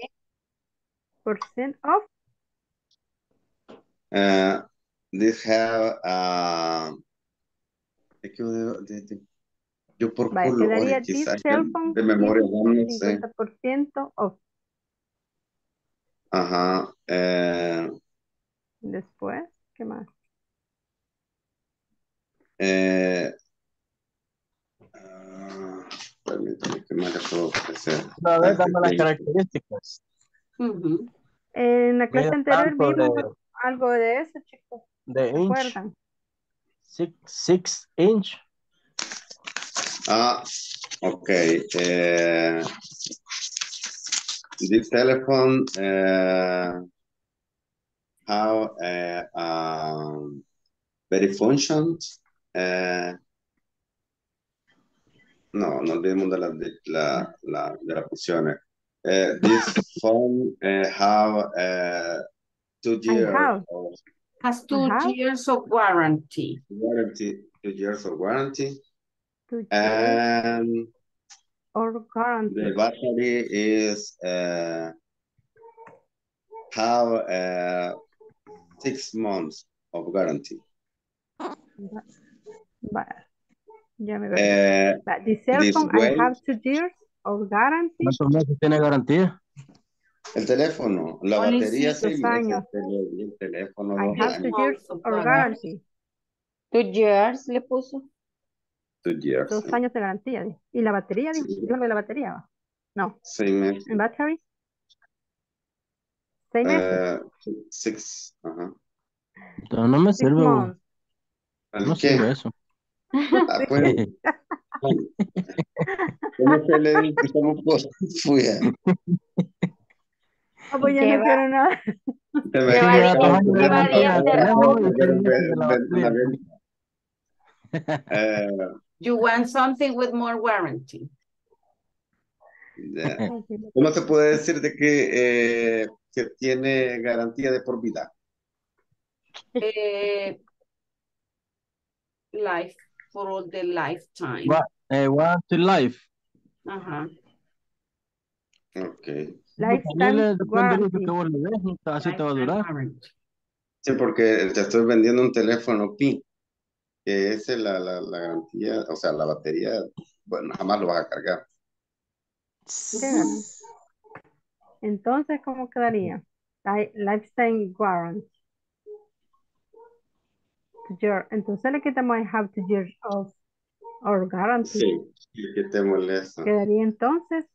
percent off. Uh, this have uh, es que de- de- de- yo por quedaría colores quizás de, memoria no sé 50% off. ajá eh, Después, ¿qué más? eh, ah, permítame que me le puedo ofrecer vez antes dame las características. Ujú. En la clase Mira, anterior vimos de, algo de eso, chicos. The inch. Six, six inch. Ah, ok. Uh, the telephone uh, how uh, um, very function. Uh, no, non abbiamo della, della, la, della funzione. Uh, this phone uh, have uh, two years. Has two Ajá. years of warranty. warranty, two years of warranty, Two years and or the guarantee. battery is uh, have uh, six months of guarantee. But, ya me veo. Eh, But the cell this phone, I have two years of guarantee. ¿cuántos meses tiene garantía? El teléfono, la Only batería seis años. meses, el teléfono I dos have two años, years Months of or guarantee. two years le puso. two years, Dos años de garantía. ¿Y la batería? Sí. Dígame la batería. No. seis meses. ¿En battery? Seis meses. Eh, six, ajá. No, no me Six sirve, months. no ¿El qué? sirve eso. Ah, pues, ¿Cómo se le dice? ¿Cómo fui? Ah, pues ya ¿Qué no va? quiero nada. Eh, You want something with more warranty. ya. ¿Cómo se puede decir de que, eh, que tiene garantía de por vida? Eh, life, for all the lifetime. Wa- eh, warranty life. Ajá. Ok. Lifetime Depende, depende del uso guarantee. que vos le des, así te va a Lifetime durar. warranty. Sí, porque te estoy vendiendo un teléfono Pi, que esa es la, la, la garantía, o sea, la batería, bueno, jamás lo vas a cargar. Dígalo. Entonces, ¿cómo quedaría? Li- Lifetime year- Entonces le quitamos I have two years of or guarantee. Sí, ¿qué te molesta? Quedaría entonces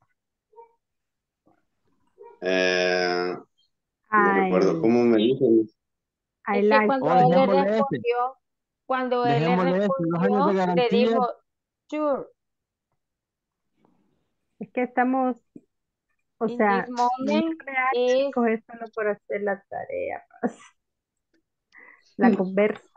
Eh, no I, recuerdo cómo me dicen. I Es que like cuando Oh, él le ese. respondió, cuando él le de respondió, le dijo, sure, Es que estamos, o in sea, this no moment es solo por hacer la tarea, pues. la conversa.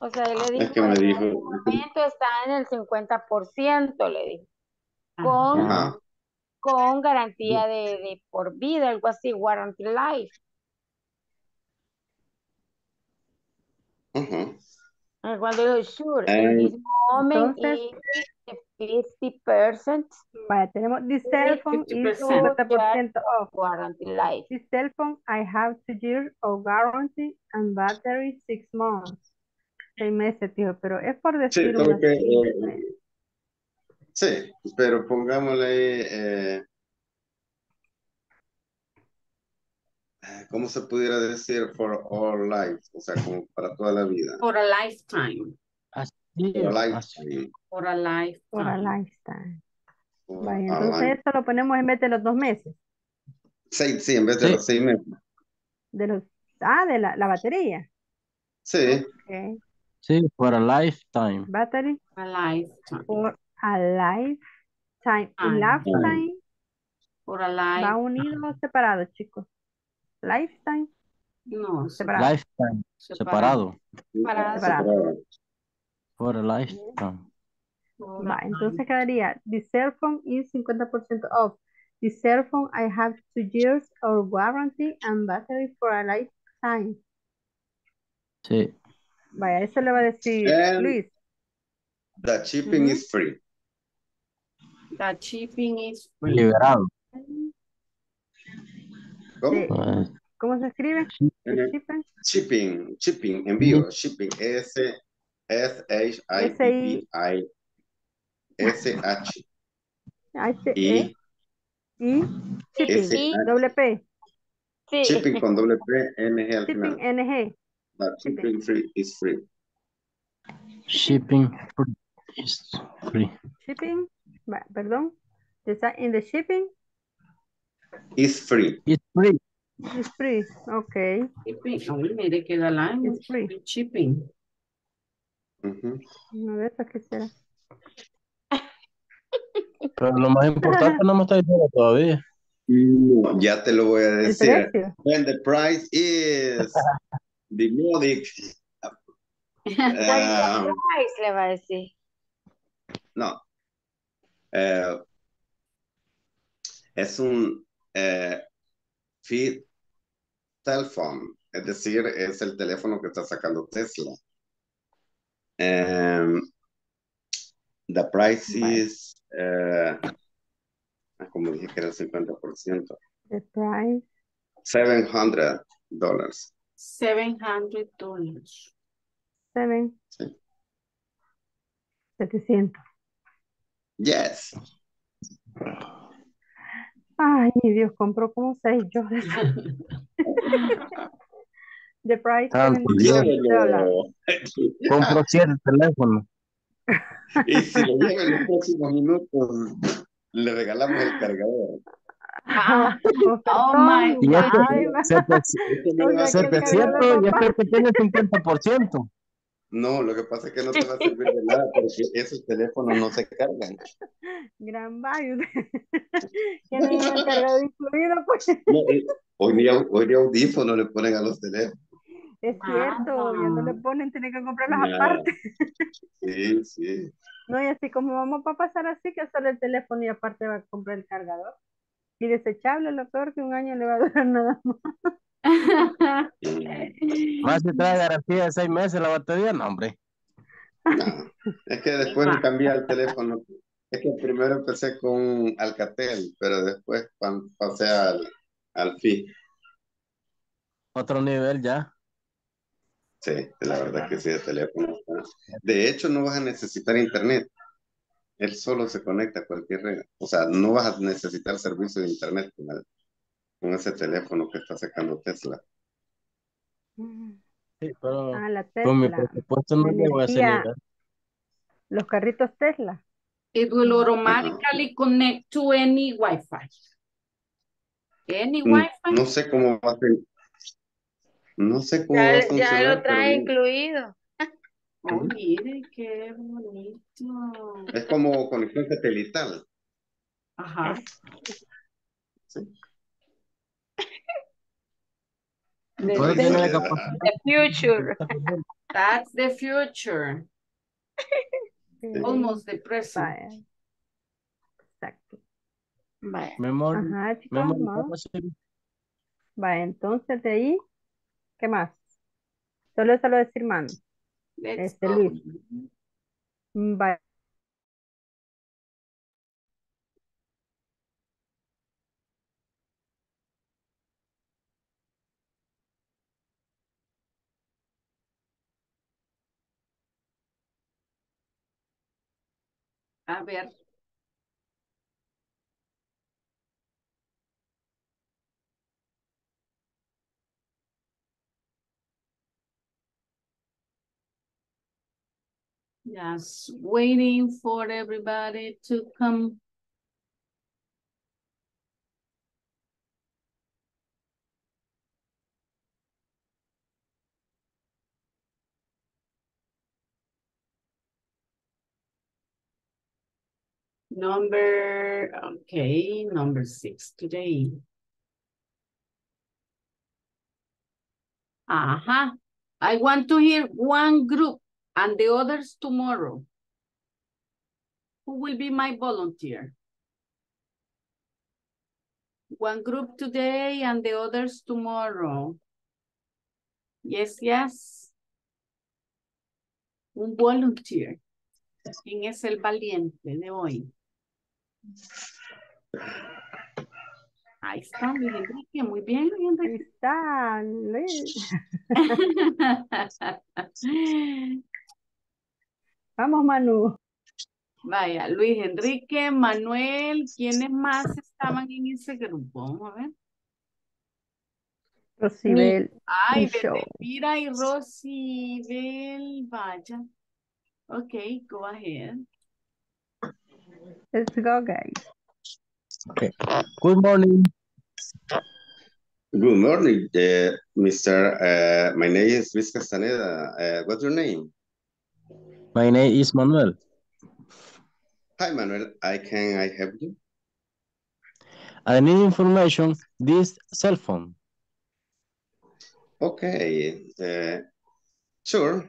o sea, él le Es dijo, que me en este dijo, momento está en el 50%, le dijo, con, ajá, con garantía de, de por vida, algo así, warranty life. ajá. Eh, Cuando dijo, sure, Eh, this moment is 50% Vaya, tenemos this cell phone is 50%. 50% off. warranty life. This cell phone I have two years of guarantee and battery six months. Seis meses, tío, pero es por Sí, decir solo una eh, sí, pero pongámosle, eh, ¿cómo se pudiera decir for all life? O sea, como para toda la vida. For a lifetime. Así, For a lifetime. For a lifetime. Por a lifetime. For Vaya, a entonces life- esto lo ponemos en vez de los dos meses. Sí, sí, en vez de Sí. los seis meses. De los, ah, de la, la batería. Sí, Okay. Sí, for a lifetime. Battery A lifetime. for a lifetime. Y Time. lifetime For a va life. unido o separado, chicos. Lifetime, No, separado. Lifetime. separado. Separado. Separado. For a lifetime. For Va, a entonces quedaría, the cell phone is 50% off. The cell phone I have two years of warranty and battery for a lifetime. Sí. Vaya, eso le va a decir And- Luis. the shipping is free. The shipping is free. Liberado. ¿Cómo? Sí. Eh, ¿Cómo se escribe? Shipping. Shipping, shipping, envío, shipping, S, S, H, I, P, I, S, H, H, E, I, I, shipping, doble P, Sí. shipping con doble P, N, G al shipping, final. NG. The shipping free is free. shipping free is free. Shipping, perdón. Está in the shipping Is free. It's free. is free. Okay, Shipping. Uy, mire qué galán. it's free. Shipping. Ujú. A ver, ¿para qué será? Pero lo más importante no me está diciendo todavía. No, ya te lo voy a decir. When the price is the modic, Price le va a decir. no. Eh, es un eh, feed cell phone, es decir, es el teléfono que está sacando Tesla. Em, the price is, eh, ah, como dije que era el 50%, The price. 700 dólares. $700. dollars. Seven. Sí. 700. Yes. Ay, Dios, compró como seis yo. The price Tanto, $70 dólares. Llévelo. Compro siete teléfonos. Y si lo lleva en los próximos minutos, le regalamos el cargador. Ah, oh Ofertón, my Y ay, va. sete- no O le va a sea que el servir de 700 cargador y este que tiene 50%. No, lo que pasa es que no te va a servir de nada porque esos teléfonos no se cargan. Gran value. Tienen el cargador incluido, pues. No, hoy, ni, au- hoy ni audífono le ponen a los teléfonos. Es cierto, ya no le ponen, tienen que comprarlos Nada. aparte. Sí, sí. No, y así como vamos a pasar así, que solo el teléfono y aparte va a comprar el cargador. Y desechable, lo peor que un año le va a durar nada más. Más si trae garantía de seis meses la batería, no, hombre. no. Es que después de cambiar el teléfono, es que primero empecé con Alcatel, pero después pasé al, al FI. Otro nivel ya. Sí, la verdad que sí, el teléfono. De hecho, no vas a necesitar internet. Él solo se conecta a cualquier red. O sea, no vas a necesitar servicio de internet con, el- con ese teléfono que está sacando Tesla. Sí, pero Ah, la con mi Tesla. presupuesto no La llego a nivel. Los carritos Tesla. It will automatically connect to any Wi-Fi. Any Wi-Fi. No sé cómo va a ser- No sé cómo Ya, va a ya funcionar, lo pero trae incluido. Oh, mire qué bonito. es como conexión satelital. Ajá. The, la Sí, capacidad. The future. that's the future. Almost the present. Exacto. Vaya. Memoria, Ajá, chicos, memory ¿no? Vaya, entonces de ahí, ¿qué más? Solo eso lo decir mano. Let's este go. Bye. Mm, A ver, Just waiting for everybody to come. Number, okay, number six today. Uh-huh. I want to hear one group and the others tomorrow. Who will be my volunteer? One group today and the others tomorrow. Yes, yes. Un volunteer. ¿Quién es el valiente de hoy? Ahí está, Luis Enrique. Muy bien, Luis Enrique. Está, Luis. Vamos, Manu. Vaya, Luis Enrique, Manuel, ¿quiénes más estaban en ese grupo? Vamos a ver. Rosibel. Ay. Mira y Rosibel, vaya. Ok, go ahead. Let's go, guys. Okay. Good morning. Good morning, uh, Mr. Uh, my name is Luis Castaneda. Uh, what's your name? My name is Manuel. Hi, Manuel. I can I help you? I need information this cell phone. Okay, uh, sure.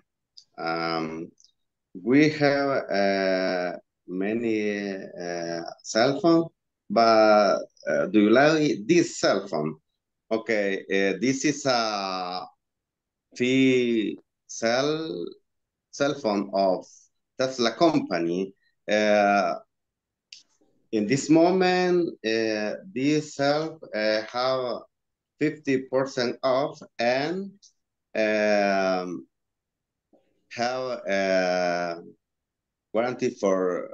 Um, we have uh, many uh, cell phone, but uh, do you like this cell phone? Okay, uh, this is a fee cell cell phone of Tesla company. Uh, in this moment, uh, this cell uh, have 50% off and um, have a warranty for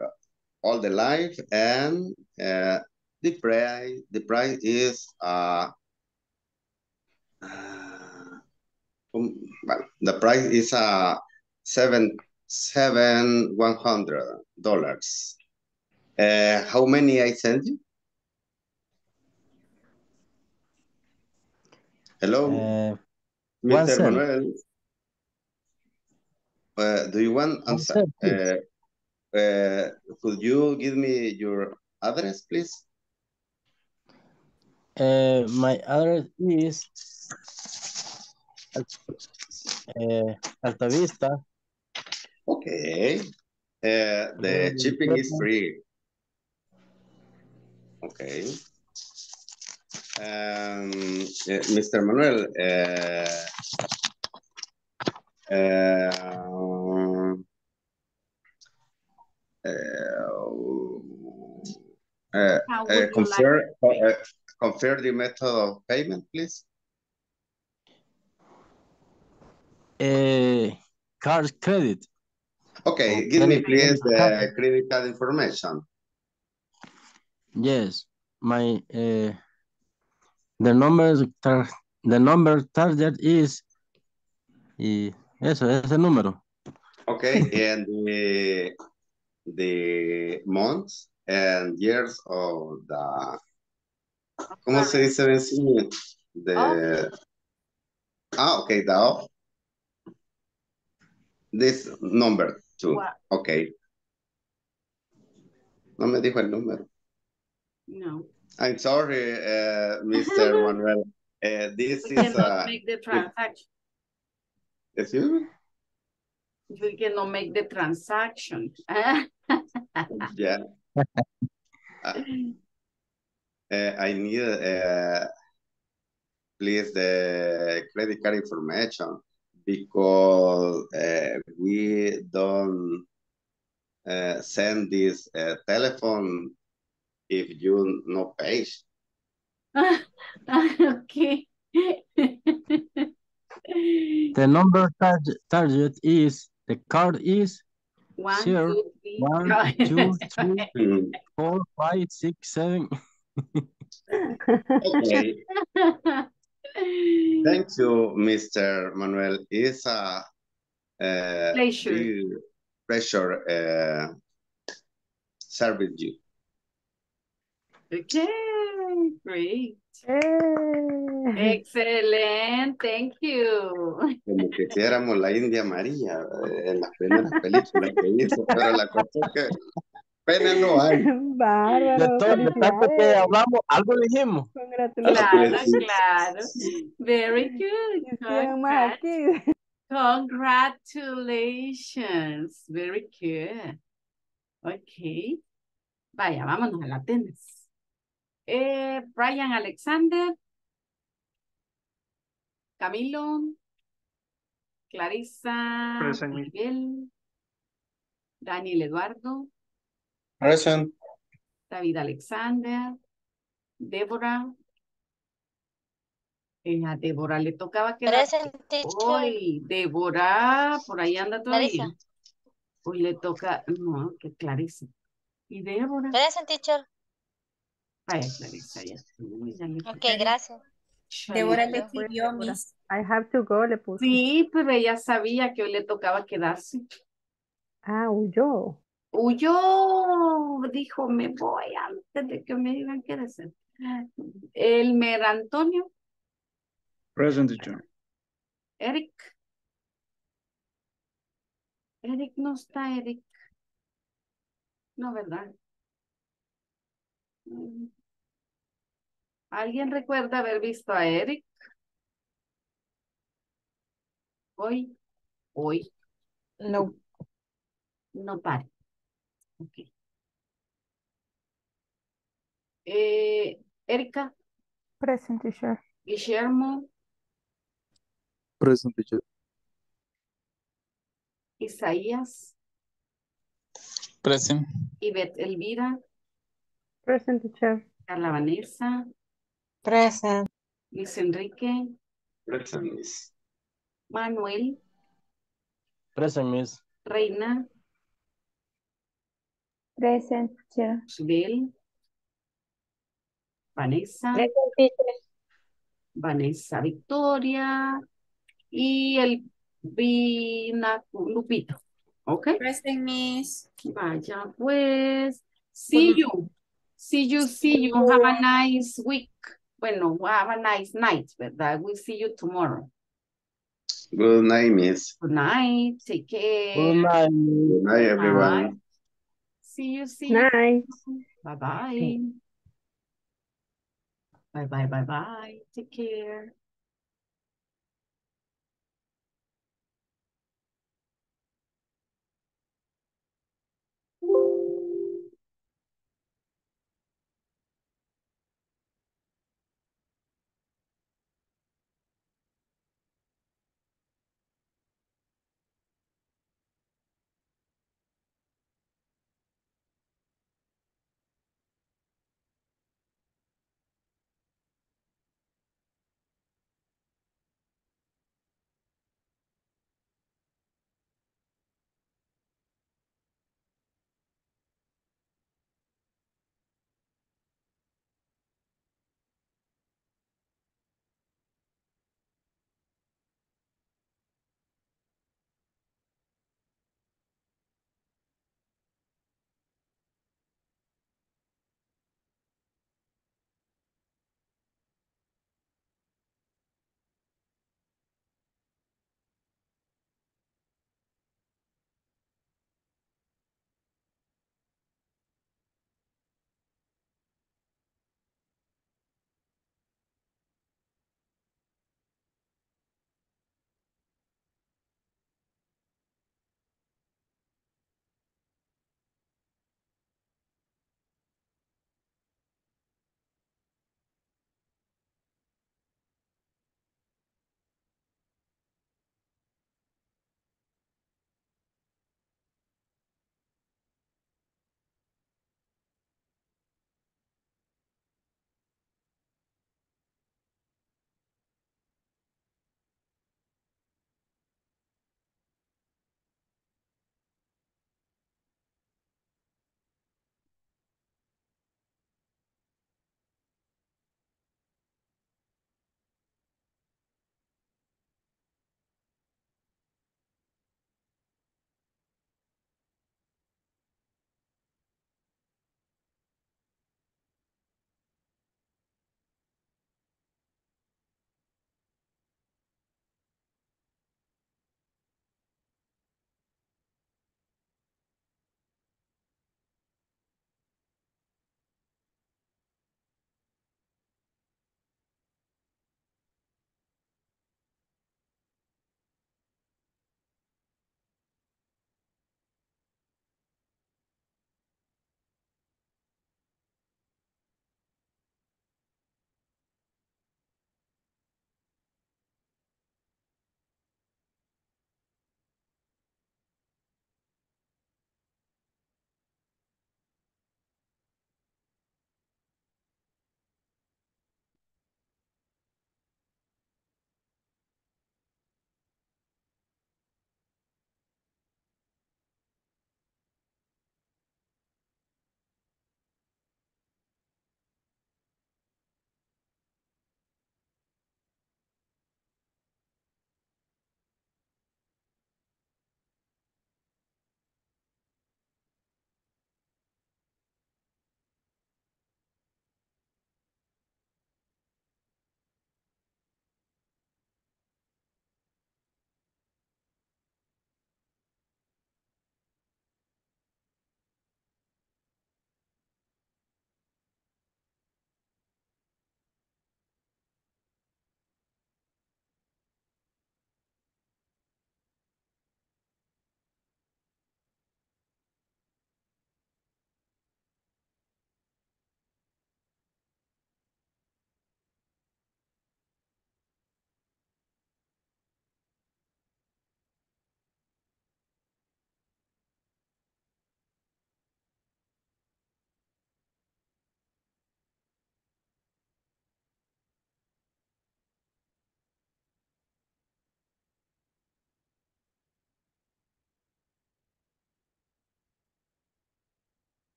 all the life and uh, the price the price is uh, uh, um, well, the price is uh seven seven one hundred dollars. Uh, how many I send you? Hello, Uh, Mr. Manuel. Uh, do you want answer? Uh, uh, could you give me your address, please? Uh, my address is uh, Alta Vista. Okay. Uh, the shipping is free. Okay. Um, uh, Mr. Manuel, uh, uh, uh, uh, uh, would like confirm, uh, confirm the method of payment, please. Uh, card credit. Okay, or give me please the credit card information. Yes, my uh, the number the number target is y eso ese número. Okay, and the the months and years of the ¿cómo se dice vencimiento? The ah, okay, the. This number two. What? Okay. No me dijo el número. No. I'm sorry, uh, Mr. Manuel. Uh, this We is cannot uh, make the transaction. excuse me? We cannot make the transaction. Yeah. Uh, uh, I need uh, please the credit card information because uh, we don't uh, send this uh, telephone if you no pay. okay. The number target target is the card is One, Sure. two, three. One, No. two, three, Mm, four, five, six, seven. Okay, thank you, Mr. Manuel. It's a uh, Pleasure. pleasure uh, serving you. Okay, great. Eh, Excellent, thank you. Como que si éramos la India María eh, en las primeras películas que hizo, pero la cosa es que pena no hay. De Bárbaro, todo, de tanto que hablamos, algo dijimos. Congratulations. Claro, claro. Very good. Congrats. Congratulations. Very good. Ok. Vaya, vámonos a la tenis. Eh, Brian Alexander. Camilo. Clarissa. Present. Miguel. Daniel Eduardo. Present. David Alexander. Débora. Eh, a Débora le tocaba quedar. Present teacher. Hoy, Débora, por ahí anda todavía. Clarisa. Hoy le toca, no, que Clarisa. Y Débora. Present teacher. Vaya, Clarisa, ya. Ya le Ok, gracias. Débora le escribió mis. I have to go, le puse. Sí, pero ella sabía que hoy le tocaba quedarse. Ah, huyó. Huyó, dijo, me voy antes de que me digan qué hacer. Elmer Antonio, Present teacher. Eric. Eric no está, Eric. No, ¿verdad? ¿Alguien recuerda haber visto a Eric? Hoy, hoy, No. no pare. Ok. Eh, Erika, Present teacher. Guillermo, Present teacher. Isaías, Present. Ivette Elvira, Present teacher. Carla Vanessa, Present. Luis Enrique, Present, miss. Manuel, Present, miss. Reina, Present teacher. Vanessa, Present teacher. Vanessa Victoria y el Vina Lupito. ¿Ok? Present Miss. Vaya, pues. See you. See you, see you. Have a nice week. Bueno, have a nice night, ¿verdad? We'll see you tomorrow. Good night, miss. Good night. Take care. Good night. Good night, everyone. See you, see you. Night. Bye bye. Bye bye, bye bye. Take care.